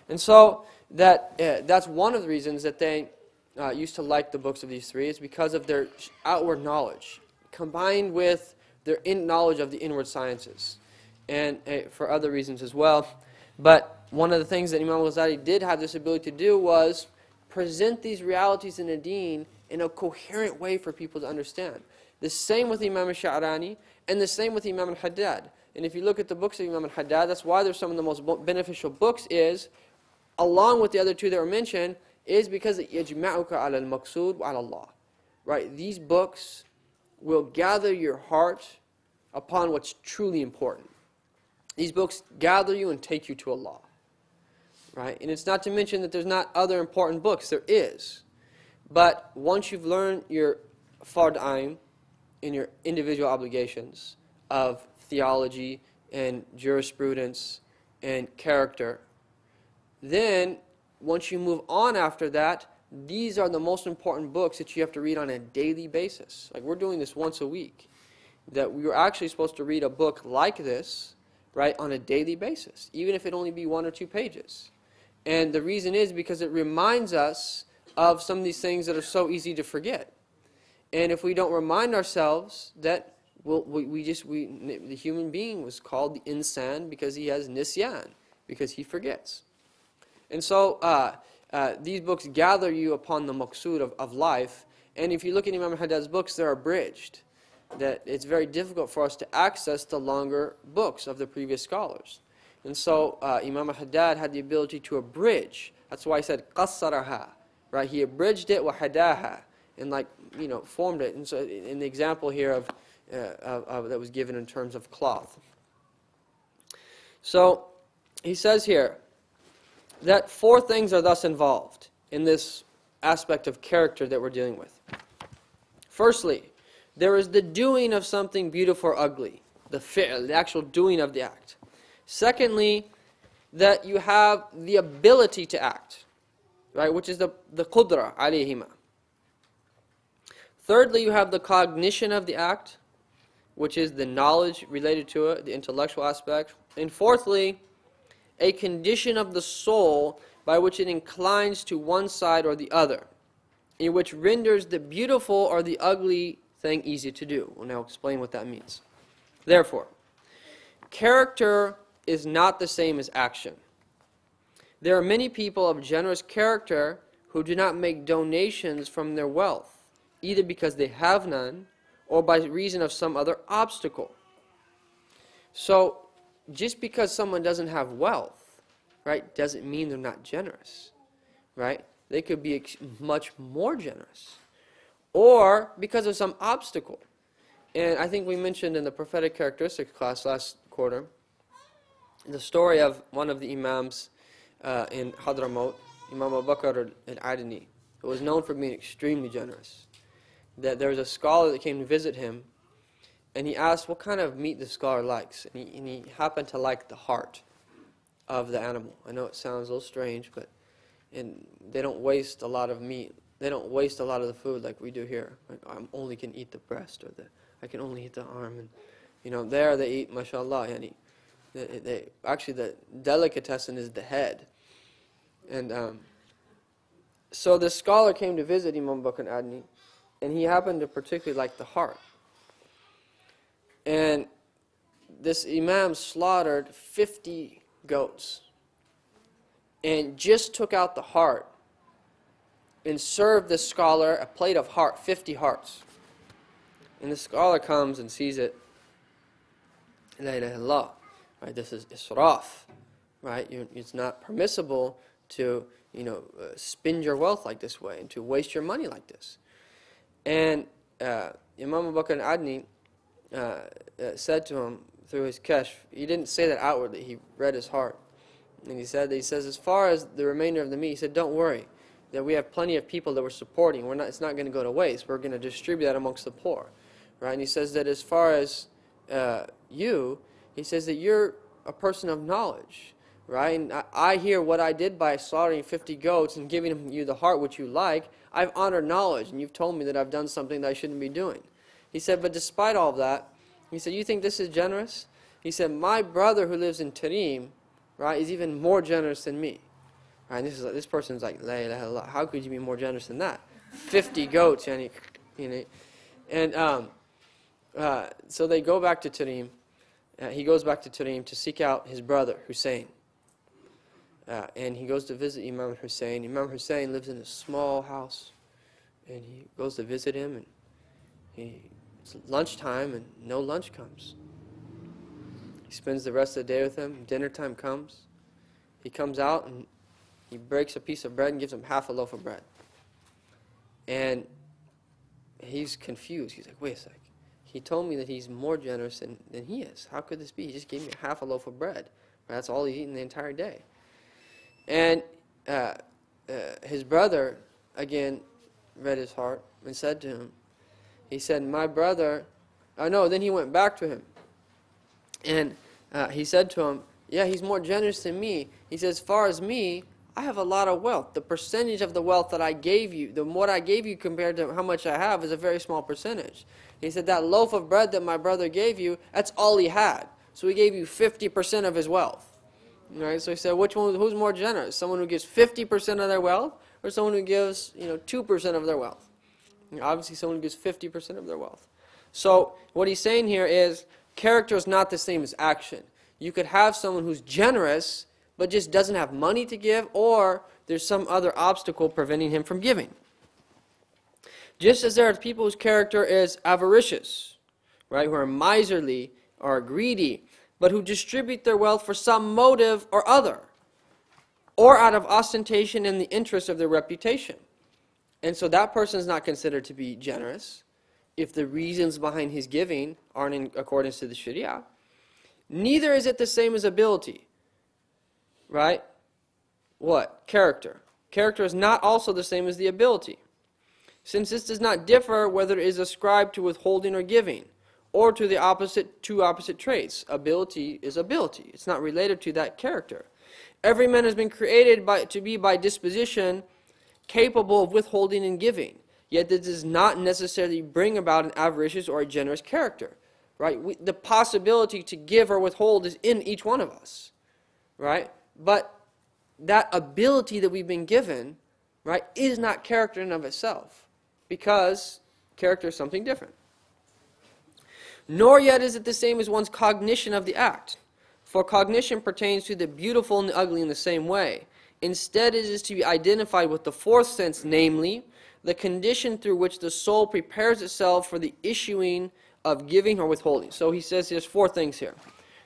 And so that, uh, that's one of the reasons that they uh, used to like the books of these three is because of their outward knowledge, combined with their in knowledge of the inward sciences, and uh, for other reasons as well. But one of the things that Imam Ghazali did have this ability to do was present these realities in the deen in a coherent way for people to understand. The same with Imam Sha'rani, and the same with Imam al-Haddad. And if you look at the books of Imam al-Haddad, that's why they're some of the most beneficial books is, along with the other two that were mentioned, is because يجمعك على المقصود وعلى Allah. Right? These books will gather your heart upon what's truly important. These books gather you and take you to Allah. Right? And it's not to mention that there's not other important books. There is. But once you've learned your fard and your individual obligations of theology and jurisprudence and character, then once you move on after that, these are the most important books that you have to read on a daily basis. Like we're doing this once a week. That we are actually supposed to read a book like this, right, on a daily basis, even if it only be one or two pages. And the reason is because it reminds us of some of these things that are so easy to forget. And if we don't remind ourselves that well, we, we just we the human being was called the insan because he has nisyan, because he forgets. And so uh, uh, these books gather you upon the maqsood of, of life. And if you look at Imam Haddad's books, they're abridged. That it's very difficult for us to access the longer books of the previous scholars. And so uh, Imam Haddad had the ability to abridge. That's why he said qassaraha, right? He abridged it wa hadaha, and like you know formed it. And so in the example here of, uh, of, of that was given in terms of cloth. So he says here, that four things are thus involved in this aspect of character that we're dealing with. Firstly, there is the doing of something beautiful or ugly, the fi'l, the actual doing of the act. Secondly, that you have the ability to act, right, which is the, the qudra alayhima. Thirdly, you have the cognition of the act, which is the knowledge related to it, the intellectual aspect. And fourthly, a condition of the soul by which it inclines to one side or the other, in which renders the beautiful or the ugly thing easy to do. We'll now explain what that means. Therefore, character is not the same as action. There are many people of generous character who do not make donations from their wealth, either because they have none or by reason of some other obstacle. So, just because someone doesn't have wealth, right, doesn't mean they're not generous, right? They could be much more generous. Or because of some obstacle. And I think we mentioned in the prophetic characteristics class last quarter the story of one of the Imams uh, in Hadramaut, Imam Abu Bakr al-Adni, who was known for being extremely generous. That there was a scholar that came to visit him, and he asked what kind of meat the scholar likes, and he, and he happened to like the heart of the animal. I know it sounds a little strange, but and they don't waste a lot of meat. They don't waste a lot of the food like we do here. Like I only can eat the breast or the I can only eat the arm, and you know there they eat, mashallah, yani they, they, actually, the delicatessen is the head. And um, so this scholar came to visit Imam Bakr Adni, and he happened to particularly like the heart. And this Imam slaughtered 50 goats and just took out the heart and served the scholar a plate of heart, 50 hearts. And the scholar comes and sees it. La ilaha illallah. Right? This is israf. Right? you it's not permissible to you know uh, spend your wealth like this way and to waste your money like this. And uh, Imam Abu Bakr Adni uh, uh, said to him through his kashf, he didn't say that outwardly, he read his heart. And he said, he says, as far as the remainder of the meat, he said, don't worry, that we have plenty of people that we're supporting. We're not, it's not going to go to waste. We're going to distribute that amongst the poor. Right? And he says that as far as uh, you, he says that you're a person of knowledge, right? And I, I hear what I did by slaughtering 50 goats and giving you the heart which you like. I've honored knowledge, and you've told me that I've done something that I shouldn't be doing. He said, but despite all of that, he said, you think this is generous? He said, my brother who lives in Tarim, right, is even more generous than me. Right, and this is this person's like, La. How could you be more generous than that? 50 goats, and, he, you know, and um, uh, so they go back to Tarim uh, he goes back to Tarim to seek out his brother, Hussein. Uh, and he goes to visit Imam Hussein. Imam Hussein lives in a small house. And he goes to visit him, and he, it's lunchtime, and no lunch comes. He spends the rest of the day with him. Dinner time comes. He comes out, and he breaks a piece of bread and gives him half a loaf of bread. And he's confused. He's like, wait a sec he told me that he's more generous than, than he is. How could this be? He just gave me half a loaf of bread. That's all he's eaten the entire day. And uh, uh, his brother, again, read his heart and said to him, he said, my brother, oh no, then he went back to him. And uh, he said to him, yeah, he's more generous than me. He says, as far as me, I have a lot of wealth. The percentage of the wealth that I gave you, the what I gave you compared to how much I have is a very small percentage. He said, That loaf of bread that my brother gave you, that's all he had. So he gave you 50% of his wealth. Right? So he said, Which one, who's more generous? Someone who gives 50% of their wealth or someone who gives you know, 2% of their wealth? Obviously, someone who gives 50% of their wealth. So what he's saying here is character is not the same as action. You could have someone who's generous but just doesn't have money to give, or there's some other obstacle preventing him from giving. Just as there are people whose character is avaricious, right, who are miserly or greedy, but who distribute their wealth for some motive or other, or out of ostentation in the interest of their reputation. And so that person is not considered to be generous if the reasons behind his giving aren't in accordance to the Sharia. Neither is it the same as ability. Right? What? Character. Character is not also the same as the ability. Since this does not differ whether it is ascribed to withholding or giving, or to the opposite two opposite traits. Ability is ability. It's not related to that character. Every man has been created by, to be by disposition capable of withholding and giving. Yet this does not necessarily bring about an avaricious or a generous character. Right? We, the possibility to give or withhold is in each one of us. Right? But that ability that we've been given, right, is not character in of itself. Because character is something different. Nor yet is it the same as one's cognition of the act. For cognition pertains to the beautiful and the ugly in the same way. Instead, it is to be identified with the fourth sense, namely, the condition through which the soul prepares itself for the issuing of giving or withholding. So he says there's four things here.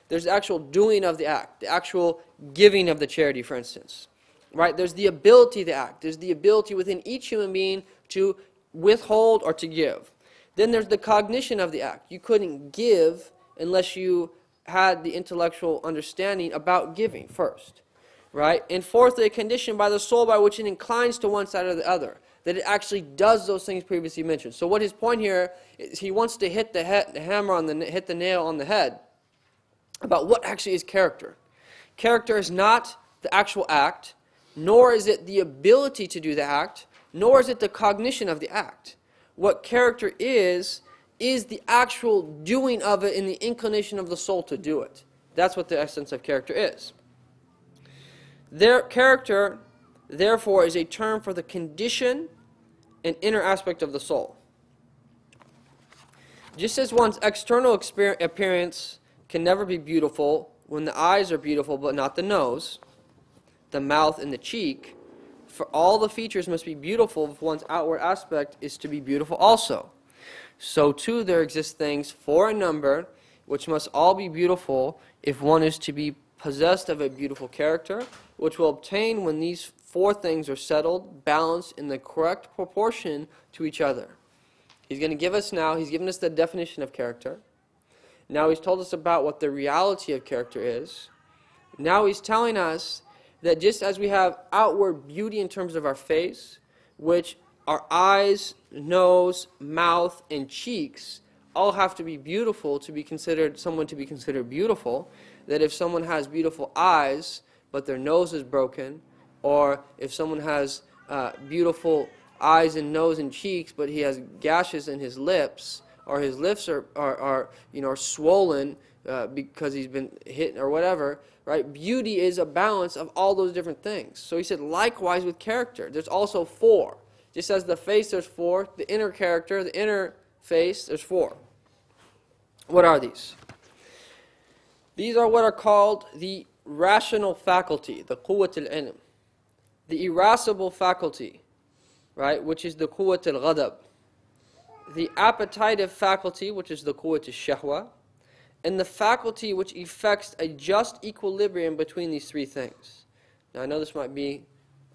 There's the actual doing of the act, the actual giving of the charity, for instance. Right? There's the ability to act. There's the ability within each human being to withhold or to give. Then there's the cognition of the act. You couldn't give unless you had the intellectual understanding about giving first. Right? And fourthly, a condition by the soul by which it inclines to one side or the other. That it actually does those things previously mentioned. So what his point here is he wants to hit the, the hammer on the hit the nail on the head about what actually is character. Character is not the actual act, nor is it the ability to do the act, nor is it the cognition of the act. What character is, is the actual doing of it in the inclination of the soul to do it. That's what the essence of character is. Their character, therefore, is a term for the condition and inner aspect of the soul. Just as one's external appearance can never be beautiful when the eyes are beautiful but not the nose, the mouth, and the cheek, for all the features must be beautiful if one's outward aspect is to be beautiful also. So too there exist things for a number which must all be beautiful if one is to be possessed of a beautiful character, which will obtain when these four things are settled, balanced in the correct proportion to each other. He's going to give us now, he's given us the definition of character. Now he's told us about what the reality of character is. Now he's telling us that just as we have outward beauty in terms of our face, which our eyes, nose, mouth, and cheeks all have to be beautiful to be considered someone to be considered beautiful, that if someone has beautiful eyes but their nose is broken, or if someone has uh, beautiful eyes and nose and cheeks but he has gashes in his lips, or his lips are, are, are you know, are swollen uh, because he's been hit or whatever, right? Beauty is a balance of all those different things. So he said, likewise with character. There's also four. Just as the face, there's four. The inner character, the inner face, there's four. What are these? These are what are called the rational faculty, the quwwat al-ilm. The irascible faculty, right, which is the quwwat al-ghadab the appetitive faculty, which is the quwwat shahwa, and the faculty which effects a just equilibrium between these three things. Now, I know this might be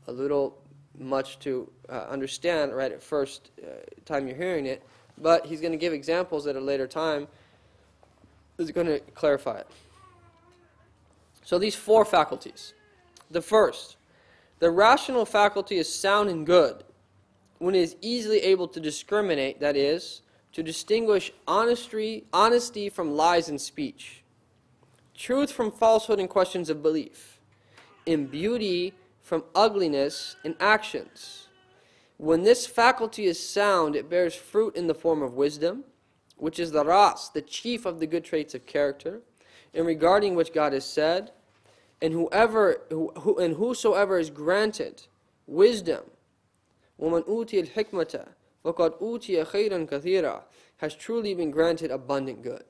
a little much to uh, understand right at first uh, time you're hearing it, but he's going to give examples at a later time that's going to clarify it. So, these four faculties. The first, the rational faculty is sound and good when it is easily able to discriminate, that is, to distinguish honesty, honesty from lies in speech, truth from falsehood in questions of belief, in beauty from ugliness in actions. When this faculty is sound, it bears fruit in the form of wisdom, which is the ras, the chief of the good traits of character, In regarding which God has said, and whoever who, who and whosoever is granted wisdom, woman al-hikmata. وَقَدْ أُوتِيَ خَيْرًا كَثِيرًا has truly been granted abundant good.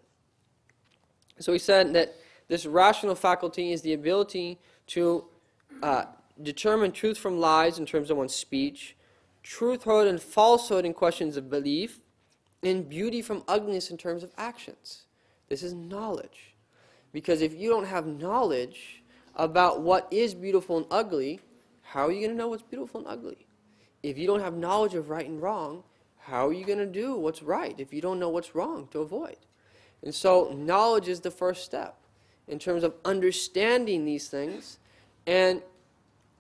So he said that this rational faculty is the ability to uh, determine truth from lies in terms of one's speech, truthhood and falsehood in questions of belief, and beauty from ugliness in terms of actions. This is knowledge. Because if you don't have knowledge about what is beautiful and ugly, how are you going to know what's beautiful and ugly? If you don't have knowledge of right and wrong, how are you going to do what's right if you don't know what's wrong to avoid? And so, knowledge is the first step in terms of understanding these things. And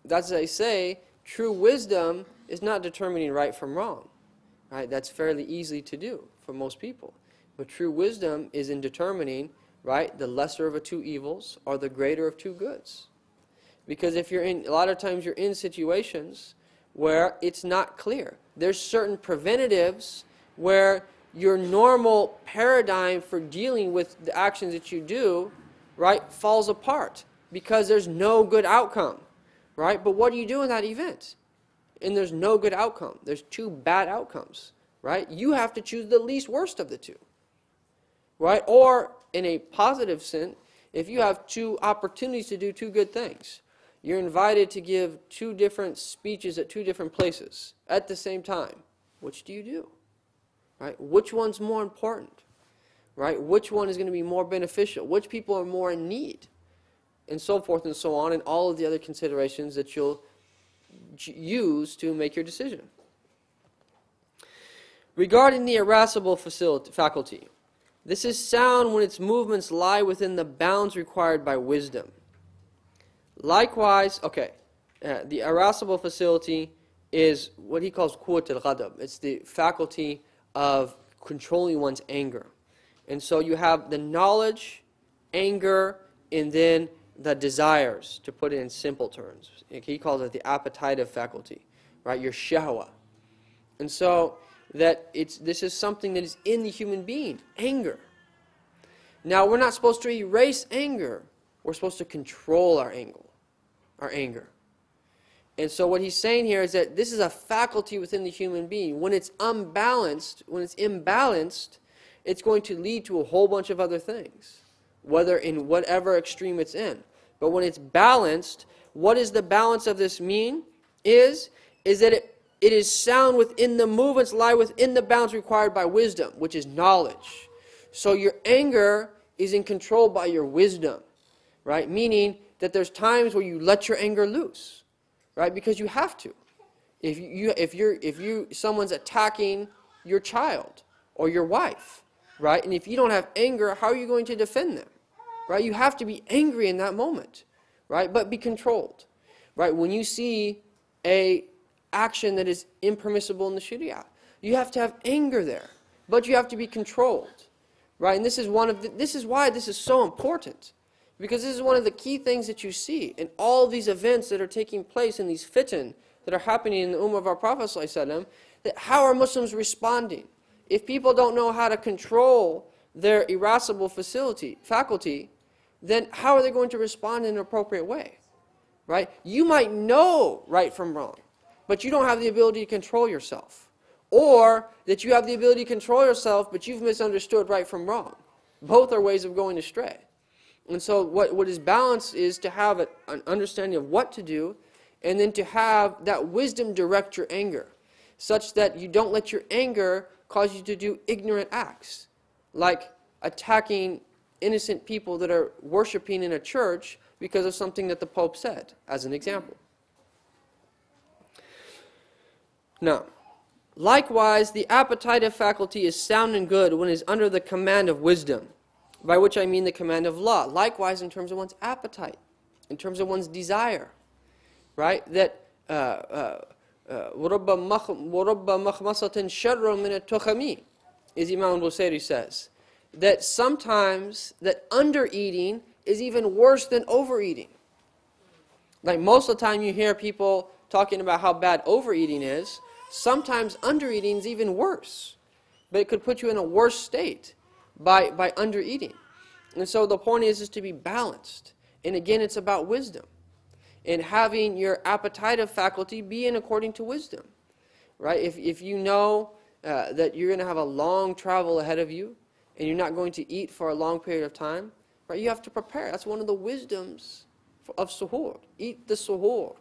that's as I say, true wisdom is not determining right from wrong. Right? That's fairly easy to do for most people. But true wisdom is in determining, right, the lesser of two evils or the greater of two goods. Because if you're in, a lot of times you're in situations where it's not clear. There's certain preventatives where your normal paradigm for dealing with the actions that you do, right, falls apart because there's no good outcome, right? But what do you do in that event? And there's no good outcome. There's two bad outcomes, right? You have to choose the least worst of the two, right? Or in a positive sense, if you have two opportunities to do two good things, you're invited to give two different speeches at two different places at the same time. Which do you do? Right? Which one's more important? Right? Which one is going to be more beneficial? Which people are more in need? And so forth and so on, and all of the other considerations that you'll use to make your decision. Regarding the irascible faculty, this is sound when its movements lie within the bounds required by wisdom. Likewise, okay, uh, the irascible facility is what he calls quwwat al-ghadab. It's the faculty of controlling one's anger. And so you have the knowledge, anger, and then the desires, to put it in simple terms. He calls it the appetitive faculty, right? Your shahwa. And so that it's this is something that is in the human being, anger. Now we're not supposed to erase anger. We're supposed to control our anger, our anger. And so what he's saying here is that this is a faculty within the human being. When it's unbalanced, when it's imbalanced, it's going to lead to a whole bunch of other things, whether in whatever extreme it's in. But when it's balanced, what does the balance of this mean? Is is that it, it is sound within the movements lie within the bounds required by wisdom, which is knowledge. So your anger is in control by your wisdom, right? Meaning that there's times where you let your anger loose right? Because you have to. If you if you're if you someone's attacking your child or your wife, right? And if you don't have anger, how are you going to defend them? Right? You have to be angry in that moment, right? But be controlled. Right? When you see a action that is impermissible in the Sharia, you have to have anger there, but you have to be controlled. Right? And this is one of the, this is why this is so important. Because this is one of the key things that you see in all these events that are taking place in these fitan that are happening in the Ummah of our Prophet ﷺ, that how are Muslims responding? If people don't know how to control their irascible facility, faculty, then how are they going to respond in an appropriate way? Right? You might know right from wrong, but you don't have the ability to control yourself. Or that you have the ability to control yourself, but you've misunderstood right from wrong. Both are ways of going astray. And so what, what is balanced is to have a, an understanding of what to do and then to have that wisdom direct your anger such that you don't let your anger cause you to do ignorant acts like attacking innocent people that are worshiping in a church because of something that the Pope said, as an example. Now, likewise, the appetitive faculty is sound and good when it is under the command of wisdom by which I mean the command of law. Likewise, in terms of one's appetite, in terms of one's desire, right? That uh, uh, uh, وَرُبَّ مَخْمَصَةٍ شَرٌّ مِنَ التُّخَمِ as Imam Busayri says. That sometimes that undereating is even worse than overeating. Like most of the time you hear people talking about how bad overeating is, sometimes undereating is even worse. But it could put you in a worse state by, by under eating. And so the point is, is to be balanced. And again, it's about wisdom. And having your appetitive faculty be in according to wisdom. Right? If, if you know uh, that you're going to have a long travel ahead of you and you're not going to eat for a long period of time, right? You have to prepare. That's one of the wisdoms of suhoor. Eat the suhoor.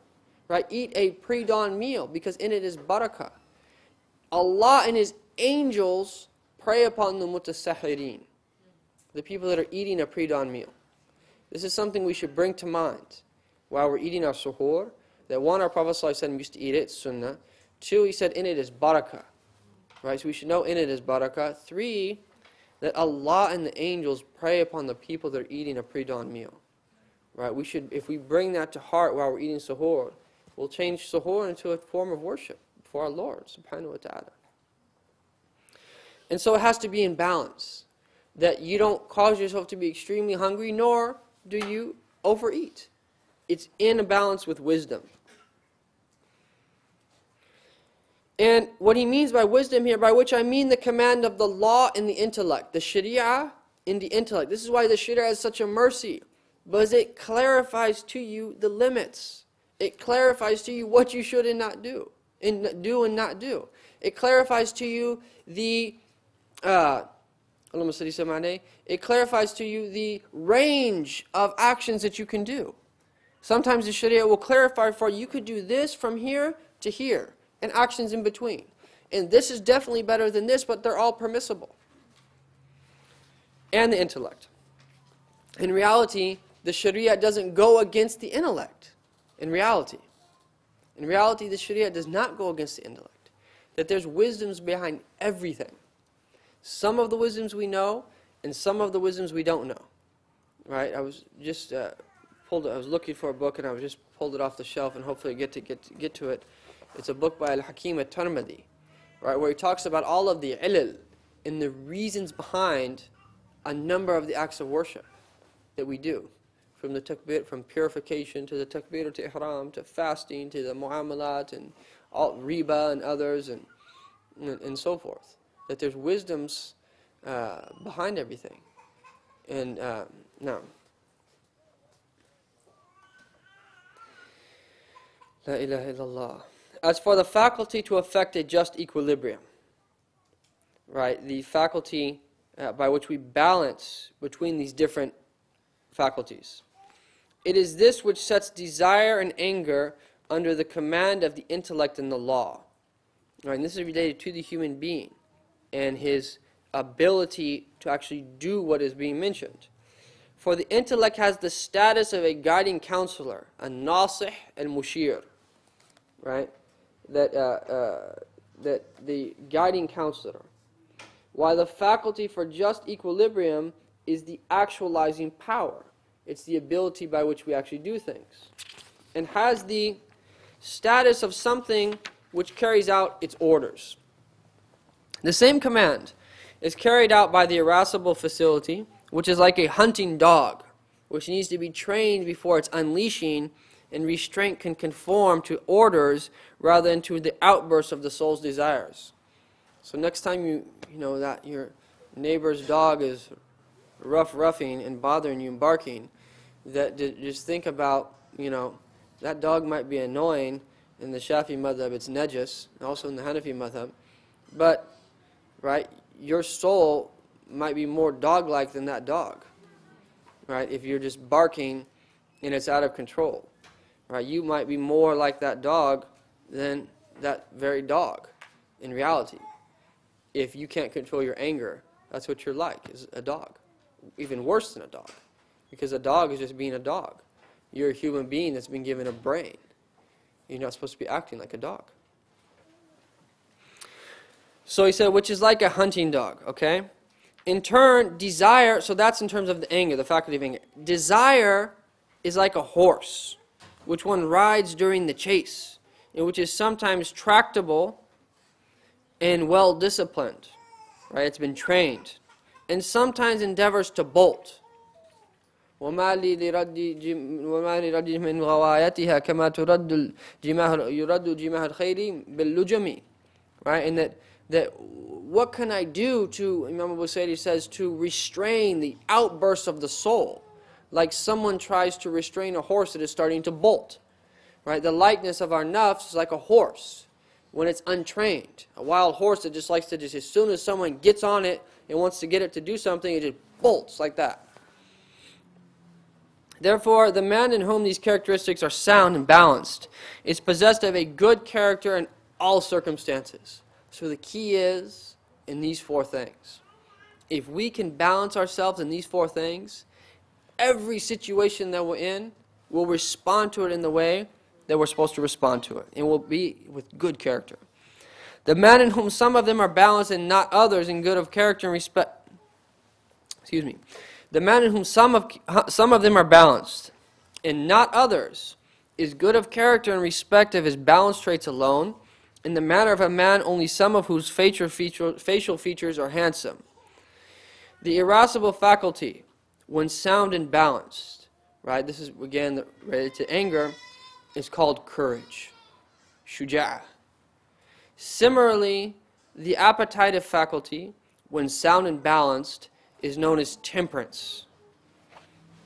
Right? Eat a pre-dawn meal because in it is barakah. Allah and His angels Pray upon the mutasahirin, the people that are eating a pre-dawn meal. This is something we should bring to mind while we're eating our suhoor. That one, our Prophet ﷺ used to eat it, sunnah. Two, he said in it is barakah. Right, so we should know in it is barakah. Three, that Allah and the angels pray upon the people that are eating a pre-dawn meal. Right, we should, if we bring that to heart while we're eating suhoor, we'll change suhoor into a form of worship for our Lord, subhanahu wa ta'ala. And so it has to be in balance. That you don't cause yourself to be extremely hungry, nor do you overeat. It's in a balance with wisdom. And what he means by wisdom here, by which I mean the command of the law in the intellect, the sharia in the intellect. This is why the sharia is such a mercy, because it clarifies to you the limits. It clarifies to you what you should and not do, and do and not do. It clarifies to you the uh, it clarifies to you the range of actions that you can do. Sometimes the Sharia will clarify for you, you could do this from here to here, and actions in between. And this is definitely better than this, but they're all permissible. And the intellect. In reality, the Sharia doesn't go against the intellect. In reality. In reality, the Sharia does not go against the intellect. That there's wisdoms behind everything. Some of the wisdoms we know, and some of the wisdoms we don't know. Right? I was just uh, pulled. I was looking for a book, and I was just pulled it off the shelf, and hopefully get to get to, get to it. It's a book by Al Hakim at Tirmidhi, right, where he talks about all of the ilal and the reasons behind a number of the acts of worship that we do, from the takbir, from purification to the takbir to ihram to fasting to the muamalat and all riba and others and and, and so forth that there's wisdoms uh, behind everything. And uh, now, La ilaha illallah. As for the faculty to affect a just equilibrium, right, the faculty uh, by which we balance between these different faculties. It is this which sets desire and anger under the command of the intellect and the law. Right, and this is related to the human being and his ability to actually do what is being mentioned. For the intellect has the status of a guiding counselor, a nasih and mushir, right? That, uh, uh, that the guiding counselor. While the faculty for just equilibrium is the actualizing power. It's the ability by which we actually do things. And has the status of something which carries out its orders. The same command is carried out by the irascible facility, which is like a hunting dog, which needs to be trained before it's unleashing, and restraint can conform to orders rather than to the outburst of the soul's desires. So next time you you know that your neighbor's dog is rough roughing and bothering you and barking, that just think about you know that dog might be annoying in the Shafi madhab, it's najis, also in the Hanafi madhab, but right? Your soul might be more dog-like than that dog, right? If you're just barking and it's out of control, right? You might be more like that dog than that very dog in reality. If you can't control your anger, that's what you're like, is a dog. Even worse than a dog. Because a dog is just being a dog. You're a human being that's been given a brain. You're not supposed to be acting like a dog. So he said, which is like a hunting dog, okay? In turn, desire, so that's in terms of the anger, the faculty of anger. Desire is like a horse, which one rides during the chase, and which is sometimes tractable and well disciplined, right? It's been trained, and sometimes endeavors to bolt. وما لي لرد وما لرد من غوايتها كما ترد الجماه يرد جماه الخير باللجم right and that that what can I do to, Imam al-Busiri says, to restrain the outburst of the soul, like someone tries to restrain a horse that is starting to bolt. Right? The likeness of our nafs is like a horse when it's untrained. A wild horse that just likes to just, as soon as someone gets on it and wants to get it to do something, it just bolts like that. Therefore, the man in whom these characteristics are sound and balanced is possessed of a good character in all circumstances. So the key is in these four things. If we can balance ourselves in these four things, every situation that we're in, we'll respond to it in the way that we're supposed to respond to it. And we'll be with good character. The man in whom some of them are balanced and not others in good of character and respect. Excuse me. The man in whom some of, some of them are balanced and not others is good of character and respect of his balanced traits alone in the manner of a man only some of whose facial, feature, facial features are handsome. The irascible faculty, when sound and balanced, right? This is again related to anger, is called courage. Shuja'. Similarly, the appetitive faculty, when sound and balanced, is known as temperance.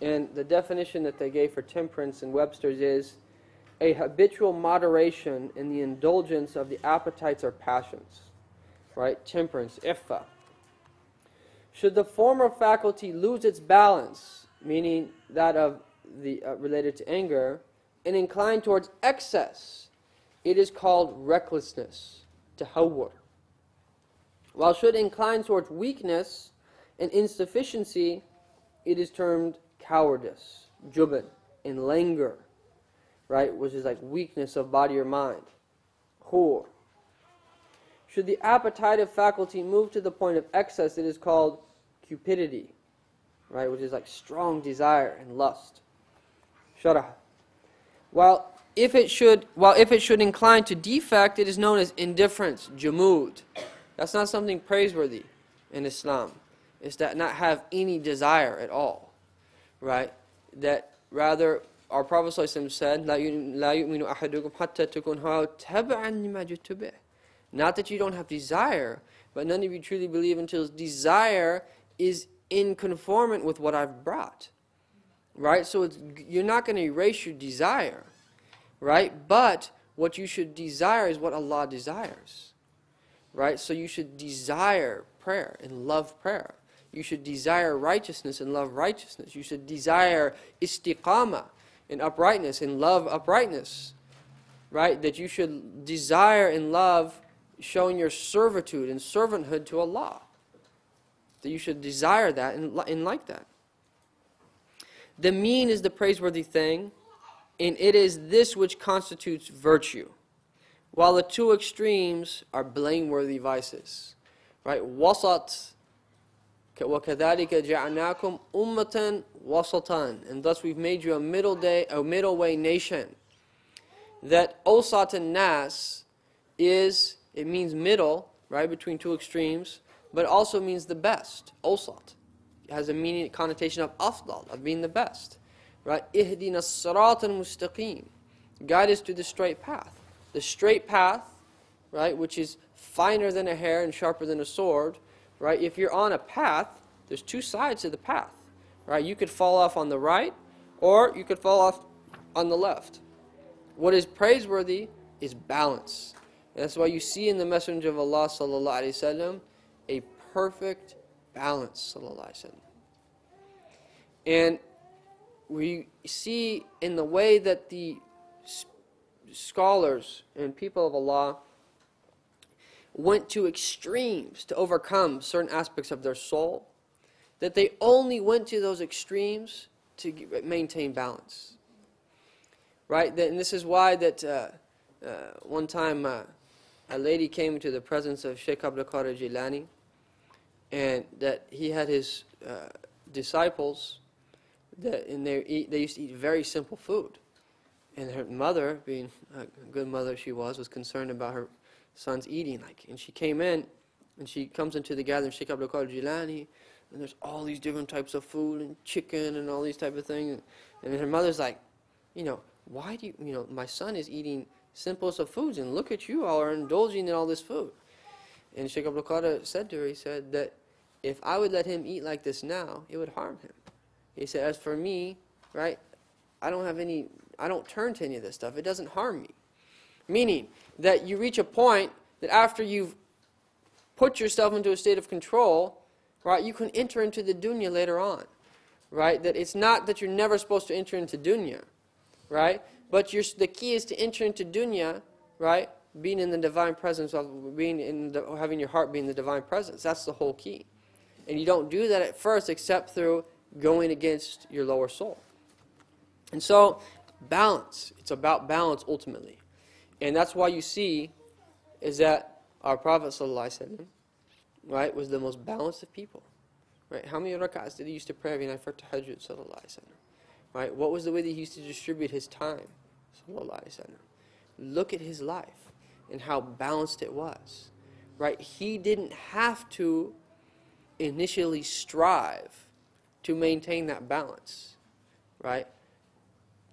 And the definition that they gave for temperance in Webster's is a habitual moderation in the indulgence of the appetites or passions. Right? Temperance, iffa. Should the former faculty lose its balance, meaning that of the uh, related to anger, and incline towards excess, it is called recklessness, tahawwur. While should incline towards weakness and insufficiency, it is termed cowardice, jubn, and languor right? Which is like weakness of body or mind. Khur. Should the appetitive faculty move to the point of excess, it is called cupidity, right? Which is like strong desire and lust. Sharah. While if it should, while if it should incline to defect, it is known as indifference, jamud. That's not something praiseworthy in Islam. It's that not have any desire at all, right? That rather our Prophet said, لا يؤمن أحدكم حتى تكون هواه تبعا لما جئت به. Not that you don't have desire, but none of you truly believe until desire is in conformant with what I've brought. Right? So you're not going to erase your desire. Right? But what you should desire is what Allah desires. Right? So you should desire prayer and love prayer. You should desire righteousness and love righteousness. You should desire istiqamah in uprightness, in love uprightness. Right? That you should desire and love showing your servitude and servanthood to Allah. That you should desire that and, and like that. The mean is the praiseworthy thing, and it is this which constitutes virtue, while the two extremes are blameworthy vices. Right? Wasat وَكَذَلِكَ جَعَلْنَاكُمْ أُمَّةً وَسَطًا And thus we've made you a middle day, a middle way nation. That Osat and Nas is, it means middle, right, between two extremes, but also means the best. Osat. It has a meaning, connotation of afdal, of being the best. Right? Ihdina sirat mustaqim. Guide us to the straight path. The straight path, right, which is finer than a hair and sharper than a sword, right? If you're on a path, there's two sides to the path, right? You could fall off on the right, or you could fall off on the left. What is praiseworthy is balance. And that's why you see in the Messenger of Allah sallallahu alaihi wasallam a perfect balance sallallahu alaihi. And we see in the way that the scholars and people of Allah went to extremes to overcome certain aspects of their soul, that they only went to those extremes to maintain balance. Right? And this is why that uh, uh, one time uh, a lady came to the presence of Sheikh Abdul Qadir Jilani, and that he had his uh, disciples, that and they, eat, they used to eat very simple food. And her mother, being a good mother she was, was concerned about her son's eating. Like, and she came in, and she comes into the gathering, Sheikh Abdul Qadir Jilani, and there's all these different types of food and chicken and all these type of things. And, and her mother's like, you know, why do you, you know, my son is eating simplest of foods, and look at you all are indulging in all this food. And Sheikh Abdul Qadir said to her, he said that if I would let him eat like this now, it would harm him. He said, as for me, right, I don't have any, I don't turn to any of this stuff. It doesn't harm me. Meaning that you reach a point that after you've put yourself into a state of control, right, you can enter into the dunya later on. Right? That it's not that you're never supposed to enter into dunya. Right? But the key is to enter into dunya, right? Being in the divine presence of being in the, having your heart be in the divine presence. That's the whole key. And you don't do that at first except through going against your lower soul. And so, balance. It's about balance ultimately. And that's why you see is that our Prophet ﷺ, right, was the most balanced of people. Right? How many rak'ahs did he used to pray every night for tahajjud ﷺ? Right? What was the way that he used to distribute his time? ﷺ? Look at his life. and how balanced it was. Right? He didn't have to initially strive to maintain that balance. Right?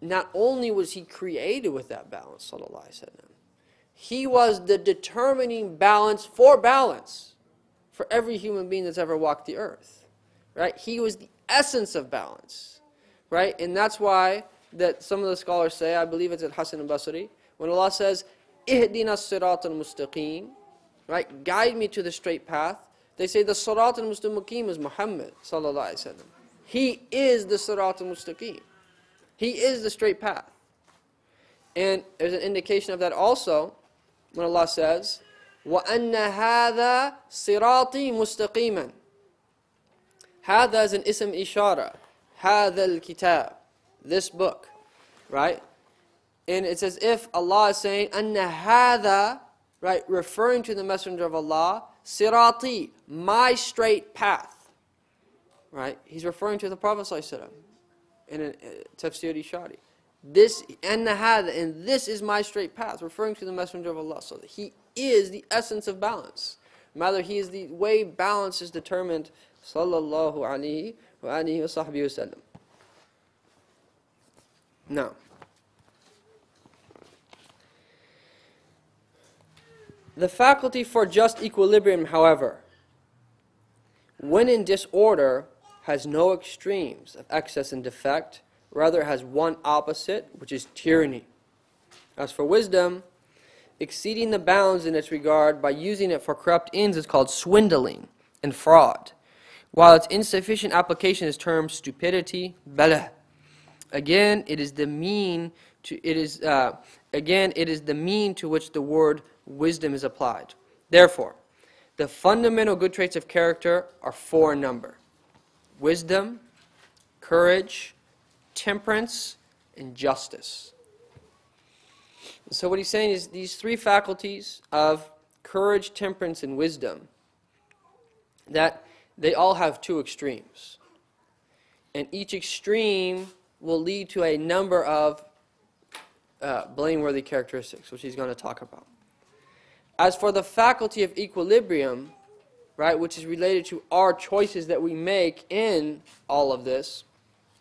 Not only was he created with that balance, sallallahu alaihi wasallam, he was the determining balance for balance for every human being that's ever walked the earth. Right? He was the essence of balance. Right? And that's why that some of the scholars say, I believe it's at Hassan al-Basri, when Allah says, Ihdina sirat al-mustaqim, right? Guide me to the straight path. They say the sirat al-mustaqim is Muhammad sallallahu alaihi wasallam. He is the sirat al-mustaqim. He is the straight path. And there's an indication of that also when Allah says, وَأَنَّ هَذَا صِرَاطِي مُسْتَقِيمًا هذا is an ism ishara. هذا الكتاب. This book. Right? And it's as if Allah is saying, أَنَّ هَذَا Right? Referring to the Messenger of Allah, sirati, my straight path. Right? He's referring to the Prophet ﷺ in a, a tafsir ishari. This and hada, and this is my straight path, referring to the Messenger of Allah. So he is the essence of balance. Rather, he is the way balance is determined. Sallallahu alaihi wa alihi wa sahbihi wasallam. Now, the faculty for just equilibrium, however, when in disorder, has no extremes of excess and defect, rather has one opposite, which is tyranny. As for wisdom, exceeding the bounds in its regard by using it for corrupt ends is called swindling and fraud, while its insufficient application is termed stupidity, bala. Again, it is the mean to it is uh, again it is the mean to which the word wisdom is applied. Therefore, the fundamental good traits of character are four in number wisdom, courage, temperance, and justice. So, what he's saying is these three faculties of courage, temperance, and wisdom, that they all have two extremes. And each extreme will lead to a number of uh, blameworthy characteristics, which he's going to talk about. As for the faculty of equilibrium, right, which is related to our choices that we make in all of this,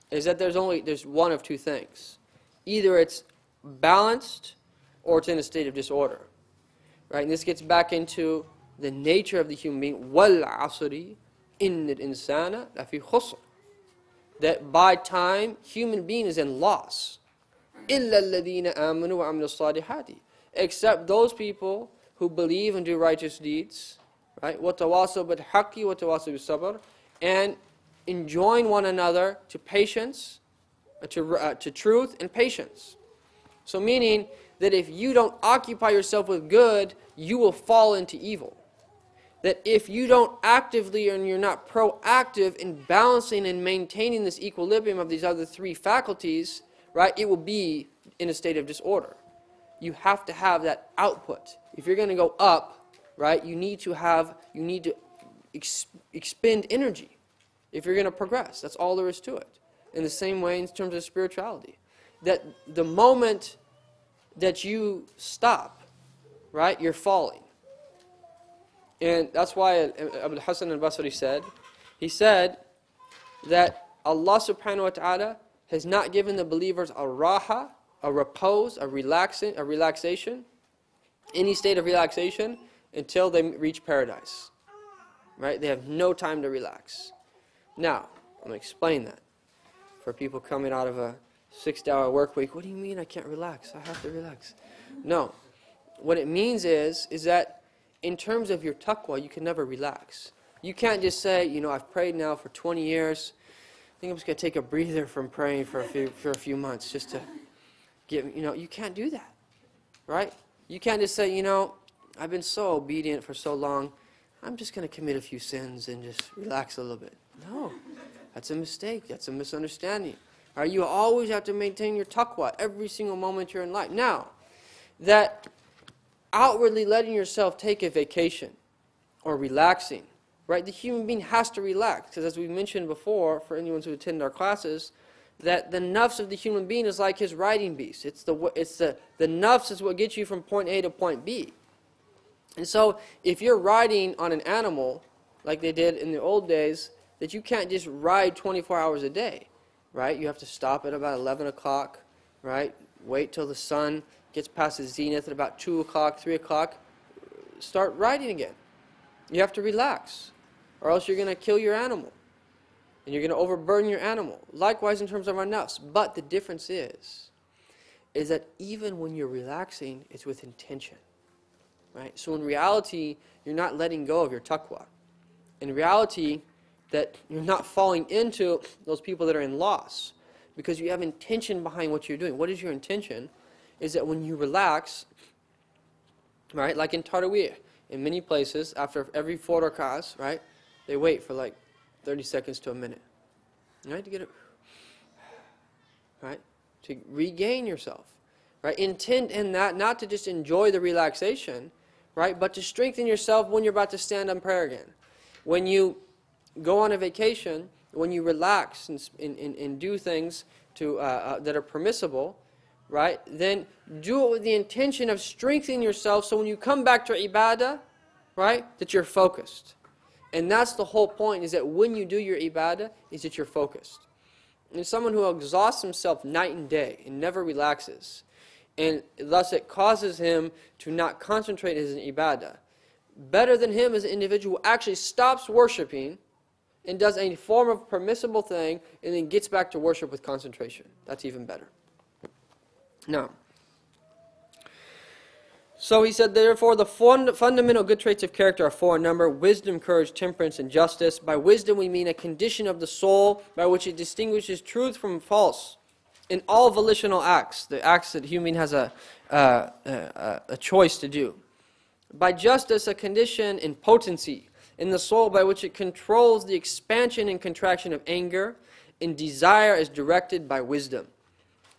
is that there's only there's one of two things. Either it's balanced or it's in a state of disorder. Right? And this gets back into the nature of the human being. Wal asri innal insana lafi khusr. That by time human being is in loss. Illa wa salihati. Except those people who believe and do righteous deeds right? وَتَوَاصَوْا بِالْحَقِّ وَتَوَاصَوْا بِالصَّبْرِ And enjoin one another to patience, uh, to, uh, to truth and patience. So meaning that if you don't occupy yourself with good, you will fall into evil. That if you don't actively and you're not proactive in balancing and maintaining this equilibrium of these other three faculties, right, it will be in a state of disorder. You have to have that output. If you're going to go up, right? You need to have, you need to ex expend energy if you're going to progress. That's all there is to it. In the same way, in terms of spirituality, that the moment that you stop, right, you're falling. And that's why Abu Hassan al-Basri said, he said that Allah subhanahu wa ta'ala has not given the believers a raha, a repose, a relaxing, a relaxation, any state of relaxation until they reach paradise. Right? They have no time to relax. Now, I'm going to explain that. For people coming out of a six hour work week, what do you mean I can't relax? I have to relax. No. What it means is, is that in terms of your taqwa, you can never relax. You can't just say, you know, I've prayed now for 20 years. I think I'm just going to take a breather from praying for a few, for a few months just to get, you know, you can't do that. Right? You can't just say, you know, I've been so obedient for so long, I'm just going to commit a few sins and just relax a little bit. No, that's a mistake. That's a misunderstanding. You always have to maintain your taqwa every single moment you're in life. Now, that outwardly letting yourself take a vacation or relaxing, right? The human being has to relax because, as we mentioned before, for anyone who attend our classes, that the nafs of the human being is like his riding beast. It's the, it's the, the nafs is what gets you from point A to point B. And so, if you're riding on an animal, like they did in the old days, that you can't just ride 24 hours a day, right? You have to stop at about 11 o'clock, right? Wait till the sun gets past the zenith at about 2 o'clock, 3 o'clock, start riding again. You have to relax, or else you're going to kill your animal. And you're going to overburden your animal. Likewise, in terms of our nafs. But the difference is, is that even when you're relaxing, it's with intention. Right? So in reality, you're not letting go of your taqwa. In reality, that you're not falling into those people that are in loss because you have intention behind what you're doing. What is your intention? Is that when you relax, right, like in Tarawih, in many places, after every four rakahs, right, they wait for like 30 seconds to a minute, right, to get it, right, to regain yourself, right. Intent in that not to just enjoy the relaxation, right, but to strengthen yourself when you're about to stand on prayer again. When you go on a vacation, when you relax and, and, and, do things to, uh, uh, that are permissible, right, then do it with the intention of strengthening yourself so when you come back to ibadah, right, that you're focused. And that's the whole point, is that when you do your ibadah, is that you're focused. And someone who exhausts himself night and day and never relaxes, and thus it causes him to not concentrate his ibadah. Better than him is an individual who actually stops worshiping and does a form of permissible thing and then gets back to worship with concentration. That's even better. Now, so he said, therefore, the fund, fundamental good traits of character are four in number wisdom, courage, temperance, and justice. By wisdom, we mean a condition of the soul by which it distinguishes truth from false in all volitional acts, the acts that human has a, uh, a, a choice to do. By justice, a condition in potency in the soul by which it controls the expansion and contraction of anger, and desire is directed by wisdom.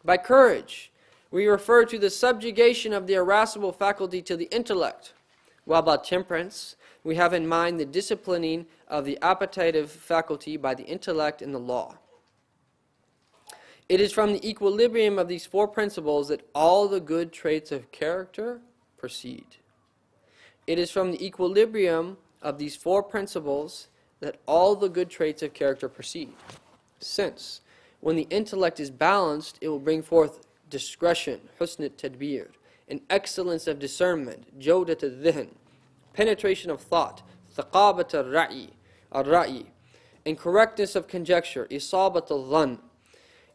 By courage, we refer to the subjugation of the irascible faculty to the intellect, while by temperance, we have in mind the disciplining of the appetitive faculty by the intellect in the law. It is from the equilibrium of these four principles that all the good traits of character proceed. It is from the equilibrium of these four principles that all the good traits of character proceed. Since, when the intellect is balanced, it will bring forth discretion, husn tadbir, an excellence of discernment, jawdat al-dhihn, penetration of thought, thaqabat al-ra'i, and correctness of conjecture, isabat al-dhan,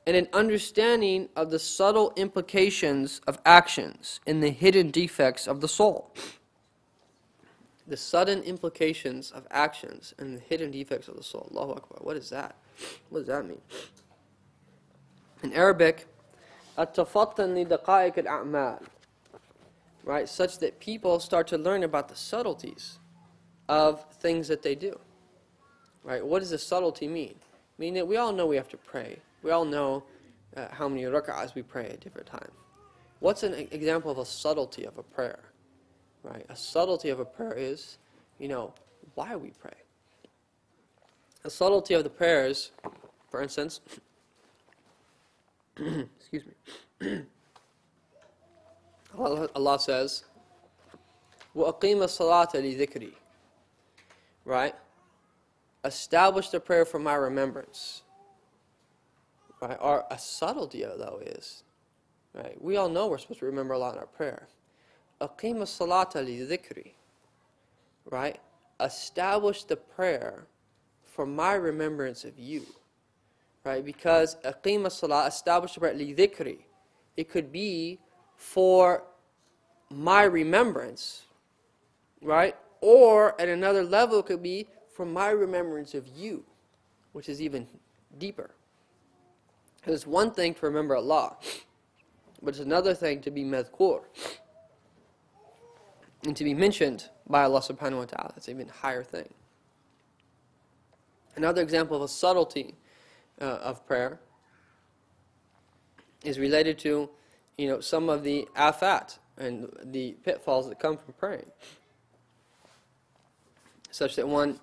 and an understanding of the subtle implications of actions and the hidden defects of the soul. The sudden implications of actions and the hidden defects of the soul. Allahu Akbar. What is that? What does that mean? In Arabic, التفطن لدقائق الأعمال right such that people start to learn about the subtleties of things that they do right what does the subtlety mean mean that we all know we have to pray we all know uh, how many rak'ahs we pray at different times what's an example of a subtlety of a prayer right a subtlety of a prayer is you know why we pray a subtlety of the prayers for instance excuse <clears throat> me. <clears throat> Allah, Allah says, وَأَقِيمَ الصَّلَاةَ لِذِكْرِي Right? Establish the prayer for my remembrance. right? Or a subtlety of though is, right? We all know we're supposed to remember a lot in our prayer. Aqim salata li dhikri, right? Establish the prayer for my remembrance of you, right? Because aqim salat, establish the prayer li dhikri. It could be for my remembrance, right? Or at another level, it could be for my remembrance of you, which is even deeper. It's one thing to remember Allah, but it's another thing to be madhkur and to be mentioned by Allah subhanahu wa ta'ala. It's an even higher thing. Another example of a subtlety uh, of prayer is related to, you know, some of the afat and the pitfalls that come from praying, such that one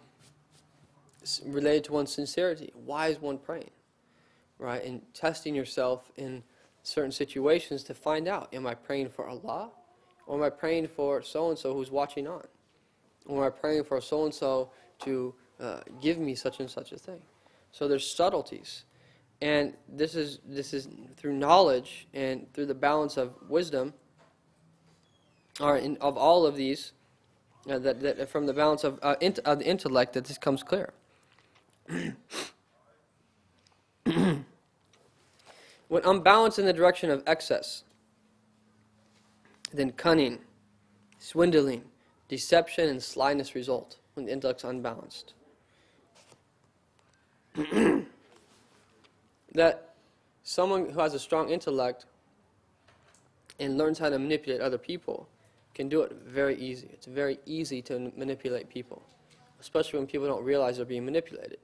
related to one's sincerity. Why is one praying, right? And testing yourself in certain situations to find out: Am I praying for Allah, Or am I praying for so and so who's watching on? Or am I praying for so and so to uh, give me such and such a thing? So there's subtleties. And this is, this is through knowledge and through the balance of wisdom, or in, of all of these, uh, that, that from the balance of, uh, int, of the intellect, that this comes clear. <clears throat> when unbalanced in the direction of excess, then cunning, swindling, deception, and slyness result when the intellect's unbalanced. <clears throat> that someone who has a strong intellect and learns how to manipulate other people can do it very easy. It's very easy to manipulate people, especially when people don't realize they're being manipulated.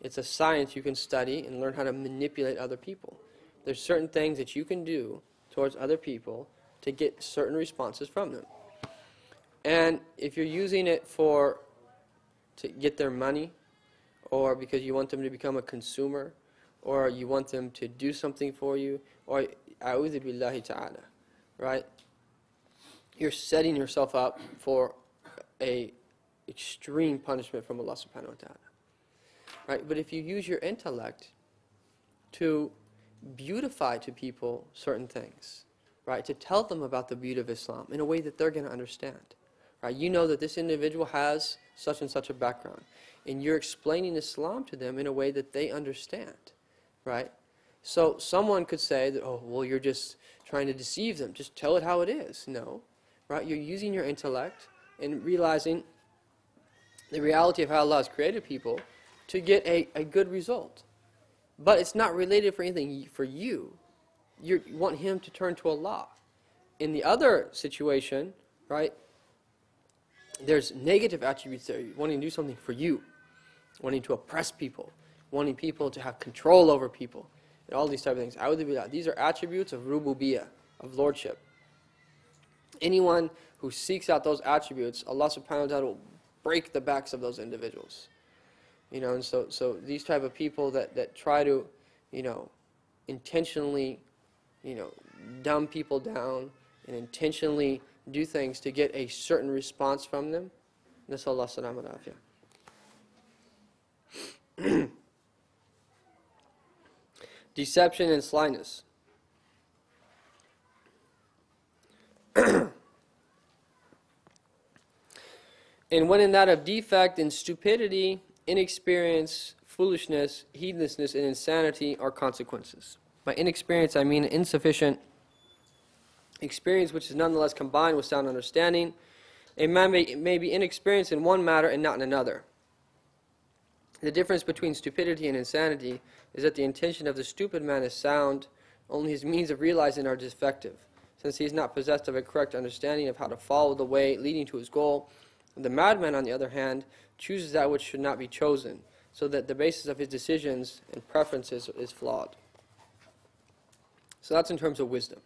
It's a science you can study and learn how to manipulate other people. There's certain things that you can do towards other people to get certain responses from them. And if you're using it for to get their money or because you want them to become a consumer or you want them to do something for you or a'udhu billahi ta'ala, right? You're setting yourself up for a extreme punishment from Allah subhanahu wa ta'ala. Right? But if you use your intellect to beautify to people certain things, right? To tell them about the beauty of Islam in a way that they're going to understand. Right? You know that this individual has such and such a background, and you're explaining Islam to them in a way that they understand, right? So someone could say that, oh, well, you're just trying to deceive them. Just tell it how it is. No, right? You're using your intellect and realizing the reality of how Allah has created people to get a, a good result. But it's not related for anything for you. You're, want him to turn to Allah. In the other situation, right, there's negative attributes there. Wanting to do something for you, wanting to oppress people, wanting people to have control over people, and all these type of things. These are attributes of rububiyah, of lordship. Anyone who seeks out those attributes, Allah subhanahu wa ta'ala will break the backs of those individuals. You know, and so, so these type of people that, that try to, you know, intentionally, you know, dumb people down and intentionally do things to get a certain response from them. Nasallah salam <clears throat> Deception and slyness. <clears throat> and when in that of defect and stupidity, inexperience, foolishness, heedlessness, and insanity are consequences. By inexperience, I mean insufficient experience which is nonetheless combined with sound understanding. A man may, may be inexperienced in one matter and not in another. The difference between stupidity and insanity is that the intention of the stupid man is sound, only his means of realizing are defective since he is not possessed of a correct understanding of how to follow the way leading to his goal. The madman, on the other hand, chooses that which should not be chosen, so that the basis of his decisions and preferences is flawed. So that's in terms of wisdom.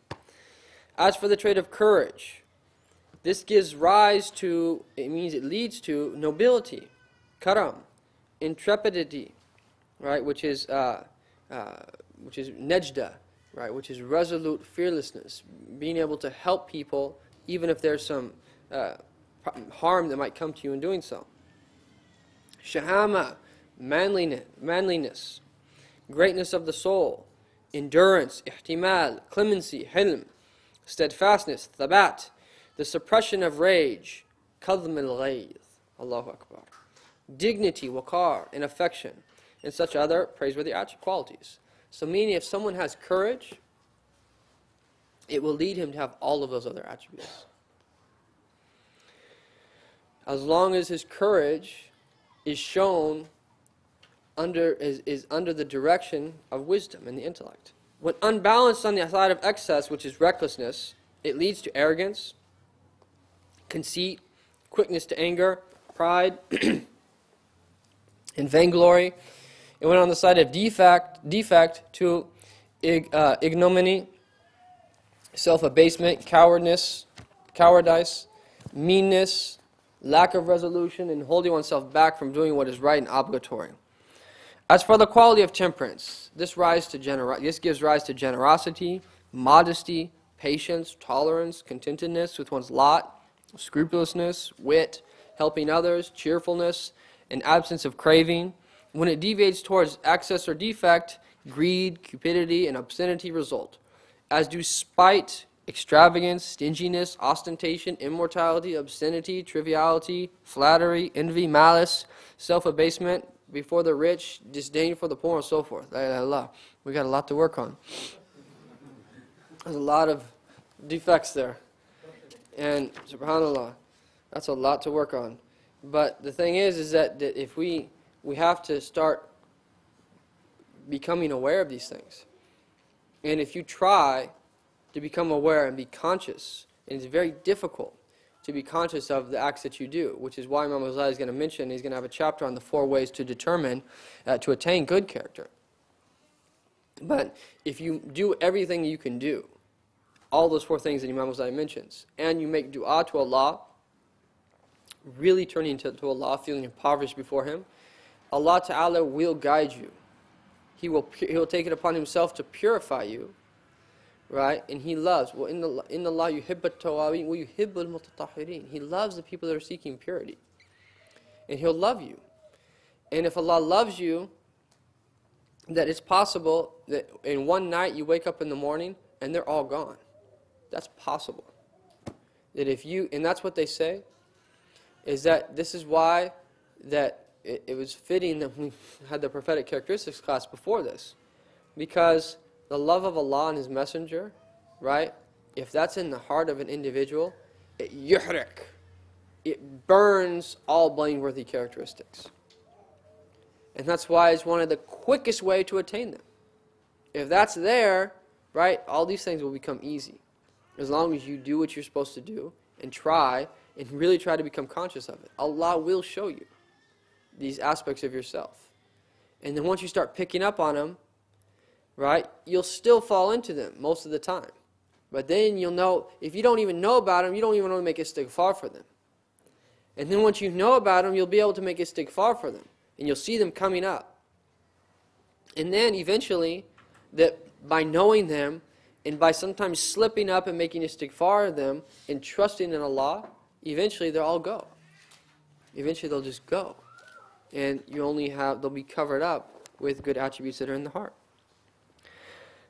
As for the trait of courage, this gives rise to, it means it leads to nobility, karam, intrepidity, right, which is, uh, uh, which is nejda, right, which is resolute fearlessness, being able to help people even if there's some uh, harm that might come to you in doing so. Shahama, manliness, manliness, greatness of the soul, endurance, ihtimal, clemency, hilm, steadfastness, thabat, the suppression of rage, kadhm al Allahu Akbar, dignity, waqar, and affection, and such other praiseworthy qualities. So, meaning if someone has courage, it will lead him to have all of those other attributes. As long as his courage is shown under, is, is under the direction of wisdom and the intellect. When unbalanced on the side of excess, which is recklessness, it leads to arrogance, conceit, quickness to anger, pride, <clears throat> and vainglory. It went on the side of defect, defect to uh, ignominy, self-abasement, cowardness, cowardice, meanness, lack of resolution, and holding oneself back from doing what is right and obligatory. As for the quality of temperance, this, rise to genera- this gives rise to generosity, modesty, patience, tolerance, contentedness with one's lot, scrupulousness, wit, helping others, cheerfulness, and absence of craving. When it deviates towards excess or defect, greed, cupidity, and obscenity result, as do spite, extravagance, stinginess, ostentation, immortality, obscenity, triviality, flattery, envy, malice, self abasement before the rich, disdain for the poor, and so forth. We got a lot to work on. There's a lot of defects there. And subhanAllah, that's a lot to work on. But the thing is, is that, that if we, we have to start becoming aware of these things. And if you try to become aware and be conscious, and it's very difficult to be conscious of the acts that you do, which is why Imam Ghazali is going to mention, he's going to have a chapter on the four ways to determine, uh, to attain good character. But if you do everything you can do, all those four things that Imam Ghazali mentions, and you make dua to Allah, really turning to, to Allah, feeling impoverished before Him, Allah Ta'ala will guide you. He will, he will take it upon Himself to purify you, right? And He loves. Well, in the in Allah yuhibbat tawabin wa yuhibbul mutatahirin. He loves the people that are seeking purity, and He'll love you. And if Allah loves you, that it's possible that in one night you wake up in the morning and they're all gone. That's possible. That if you, and that's what they say, is that this is why that it, it was fitting that we <laughs> had the prophetic characteristics class before this. Because the love of Allah and His Messenger, right, if that's in the heart of an individual, it yuhrik. It burns all blameworthy characteristics. And that's why it's one of the quickest way to attain them. If that's there, right, all these things will become easy. As long as you do what you're supposed to do and try and really try to become conscious of it. Allah will show you these aspects of yourself. And then once you start picking up on them, right, you'll still fall into them most of the time. But then you'll know, if you don't even know about them, you don't even want to make istighfar for them. And then once you know about them, you'll be able to make istighfar for them and you'll see them coming up. And then eventually, that by knowing them and by sometimes slipping up and making istighfar of them and trusting in Allah, eventually they'll all go. Eventually they'll just go. And you only have, they'll be covered up with good attributes that are in the heart.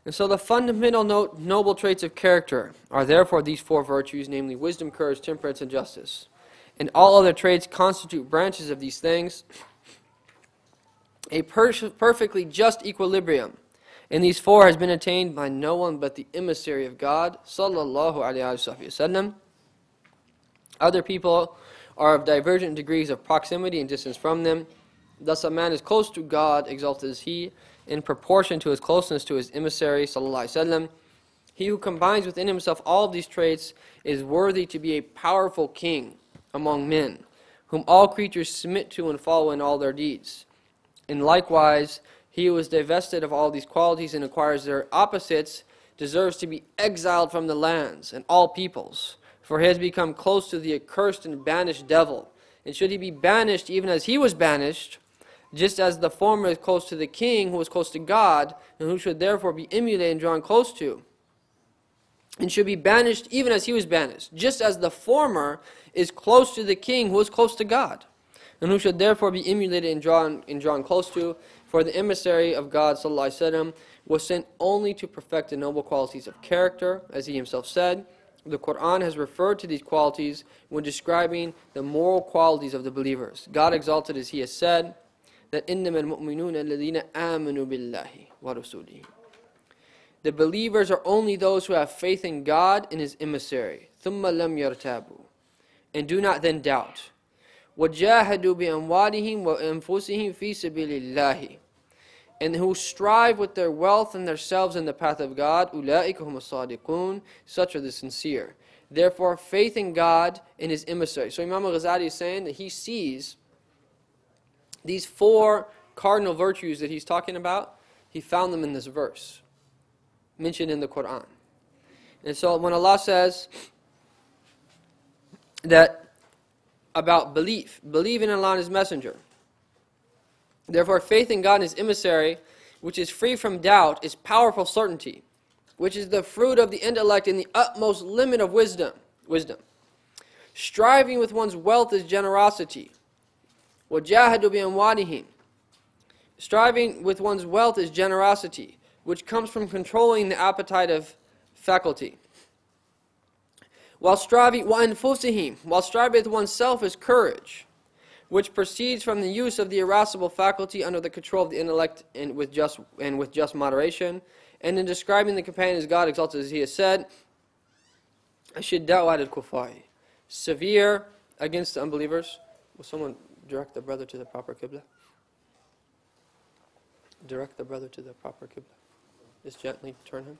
And so the fundamental no, noble traits of character are therefore these four virtues, namely wisdom, courage, temperance, and justice. And all other traits constitute branches of these things a per perfectly just equilibrium. And these four has been attained by no one but the emissary of God, sallallahu alaihi wasallam. Other people are of divergent degrees of proximity and distance from them. Thus, a man is close to God, exalted is he, in proportion to his closeness to his emissary, wasallam. He who combines within himself all of these traits is worthy to be a powerful king among men, whom all creatures submit to and follow in all their deeds. And likewise, he who is divested of all these qualities and acquires their opposites deserves to be exiled from the lands and all peoples, for he has become close to the accursed and banished devil. And should he be banished even as he was banished, just as the former is close to the king who was close to God, and who should therefore be emulated and drawn close to, and should be banished even as he was banished, just as the former is close to the king who was close to God and who should therefore be emulated and drawn, and drawn close to. For the emissary of God وسلم, was sent only to perfect the noble qualities of character, as he himself said. The Quran has referred to these qualities when describing the moral qualities of the believers. God exalted as he has said, that إِنَّمَا الْمُؤْمِنُونَ الَّذِينَ آمَنُوا بِاللَّهِ وَرَسُولِهِ The believers are only those who have faith in God and His emissary. ثُمَّ لَمْ يَرْتَابُوا And do not then doubt. وَجَاهَدُوا بِأَمْوَالِهِمْ وَأَنفُسِهِمْ فِي سَبِيلِ اللَّهِ And who strive with their wealth and themselves in the path of God, أُولَٰئِكَ هُمُ الصَّادِقُونَ Such are the sincere. Therefore, faith in God and His emissary. So Imam al-Ghazali is saying that he sees these four cardinal virtues that he's talking about, he found them in this verse, mentioned in the Quran. And so when Allah says that about belief, believing in Allah and His Messenger. Therefore, faith in God and His emissary, which is free from doubt, is powerful certainty. which is the fruit of the intellect in the utmost limit of wisdom. Wisdom. Striving with one's wealth is generosity. وَجَاهَدُوا بِأَمْوَالِهِمْ Striving with one's wealth is generosity, which comes from controlling the appetite of faculty. While striving, وَأَنفُسِهِمْ While striving with oneself is courage, which proceeds from the use of the irascible faculty under the control of the intellect and with just, and with just moderation. And in describing the companions God exalted as he has said, أَشِدَّاءُ عَلَى الْكُفَّارِ Severe against the unbelievers. Will someone direct the brother to the proper Qibla. Direct the brother to the proper Qibla. Just gently turn him.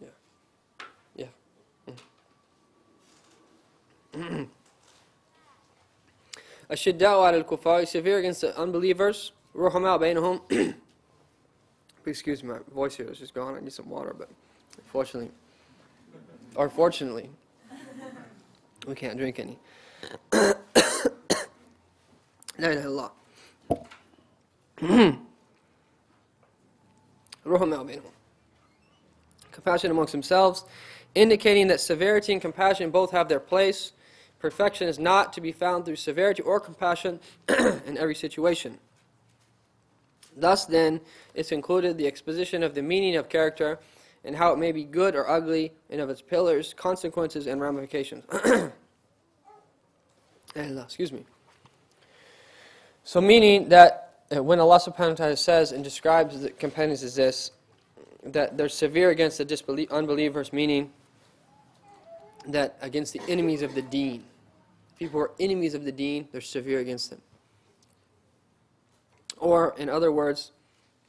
Yeah. Yeah. Mm. <clears throat> Ashidda'u al-kufar, severe against the unbelievers. Ruhama'u bainahum. <clears throat> Excuse me, my voice here is just gone. I need some water, but unfortunately, or fortunately, we can't drink any لا إله إلا الله رحماء بينهم compassion amongst themselves indicating that severity and compassion both have their place Perfection is not to be found through severity or compassion <coughs> in every situation. Thus, then, is included the exposition of the meaning of character and how it may be good or ugly, and of its pillars, consequences, and ramifications. <clears throat> excuse me. So, meaning that uh, when Allah subhanahu wa ta'ala says and describes the companions as this, that they're severe against the unbelievers, meaning that against the enemies of the deen. People who are enemies of the deen, they're severe against them. Or, in other words,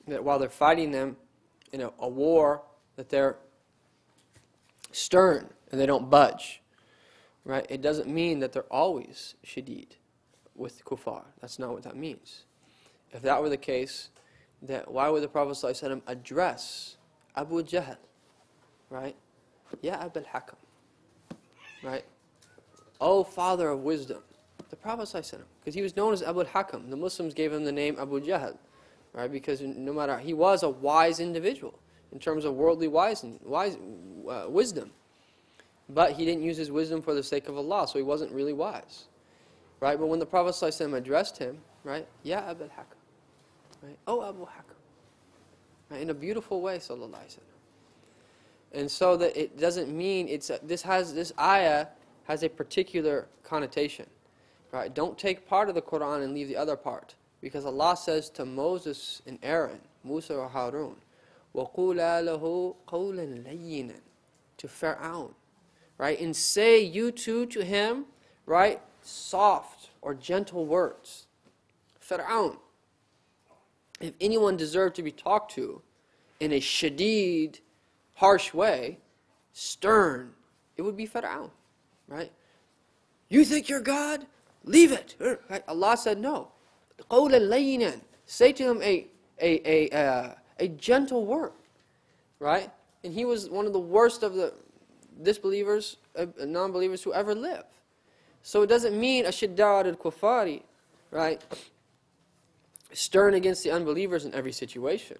that while they're fighting them in a, a war, that they're stern and they don't budge. Right? It doesn't mean that they're always shadid with kuffar. That's not what that means. If that were the case, that why would the Prophet ﷺ address Abu Jahl? Right? Ya Abul Hakam right? Oh, father of wisdom. The Prophet ﷺ, because he was known as Abu Hakam. The Muslims gave him the name Abu Jahl, right? Because no matter, he was a wise individual in terms of worldly wise, wise uh, wisdom. But he didn't use his wisdom for the sake of Allah, so he wasn't really wise. Right? But when the Prophet ﷺ addressed him, right? Ya Abu Hakam. Right? Oh Abu Hakam. Right? In a beautiful way, sallallahu and so that it doesn't mean it's a, this has this ayah has a particular connotation. Right? Don't take part of the Quran and leave the other part. Because Allah says to Moses and Aaron, Musa or Harun, وَقُولَا لَهُ قَوْلًا لَيِّنًا To Fir'aun. Right? And say you too to him, right? Soft or gentle words. Fir'aun. If anyone deserved to be talked to in a shadid, harsh way, stern, it would be Fir'aun, right? You think you're God? Leave it. Right? Allah said no. قَوْلًا لَيِّنًا Say to him a, a, a, uh, a gentle word, right? And he was one of the worst of the disbelievers, uh, non-believers who ever lived. So it doesn't mean ashiddar al-kuffari, right? Stern against the unbelievers in every situation.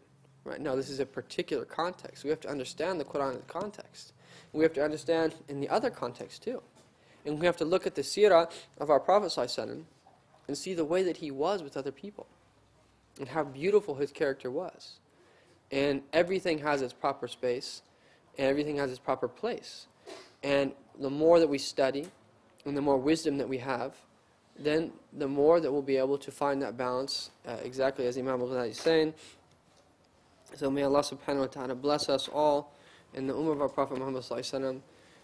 Right? No, this is a particular context. We have to understand the Quran in the context. We have to understand in the other context too. And we have to look at the seerah of our Prophet ﷺ and see the way that he was with other people and how beautiful his character was. And everything has its proper space and everything has its proper place. And the more that we study and the more wisdom that we have, then the more that we'll be able to find that balance, uh, exactly as Imam al-Ghazali is saying, so may Allah subhanahu wa ta'ala bless us all in the ummah of our Prophet Muhammad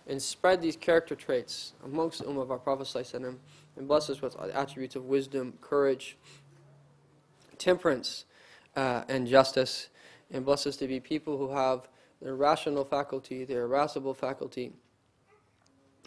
and spread these character traits amongst the ummah of our Prophet and bless us with attributes of wisdom, courage, temperance, uh, and justice, and bless us to be people who have their rational faculty, their irascible faculty,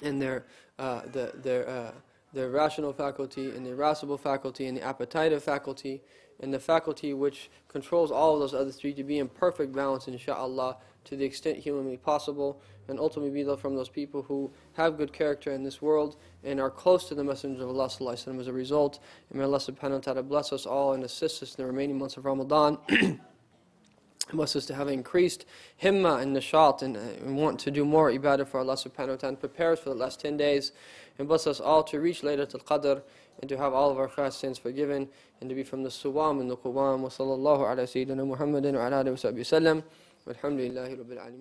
and their, uh, the, their, uh, their rational faculty, and the irascible faculty, and the appetitive faculty, and the faculty which controls all of those other three to be in perfect balance, inshaAllah, to the extent humanly possible, and ultimately be from those people who have good character in this world and are close to the Messenger of Allah وسلم, as a result. And may Allah subhanahu wa ta'ala bless us all and assist us in the remaining months of Ramadan. <clears throat> bless us to have increased himma and nashat and, uh, want to do more ibadah for Allah subhanahu wa ta'ala prepare us for the last 10 days and bless us all to reach later Laylatul Qadr and to have all of our fast sins forgiven and to be from the Suwam and the Quwam. Wa sallallahu ala sayyidina Muhammadin wa ala alihi wa sallam. Walhamdulillahi rabbil alamin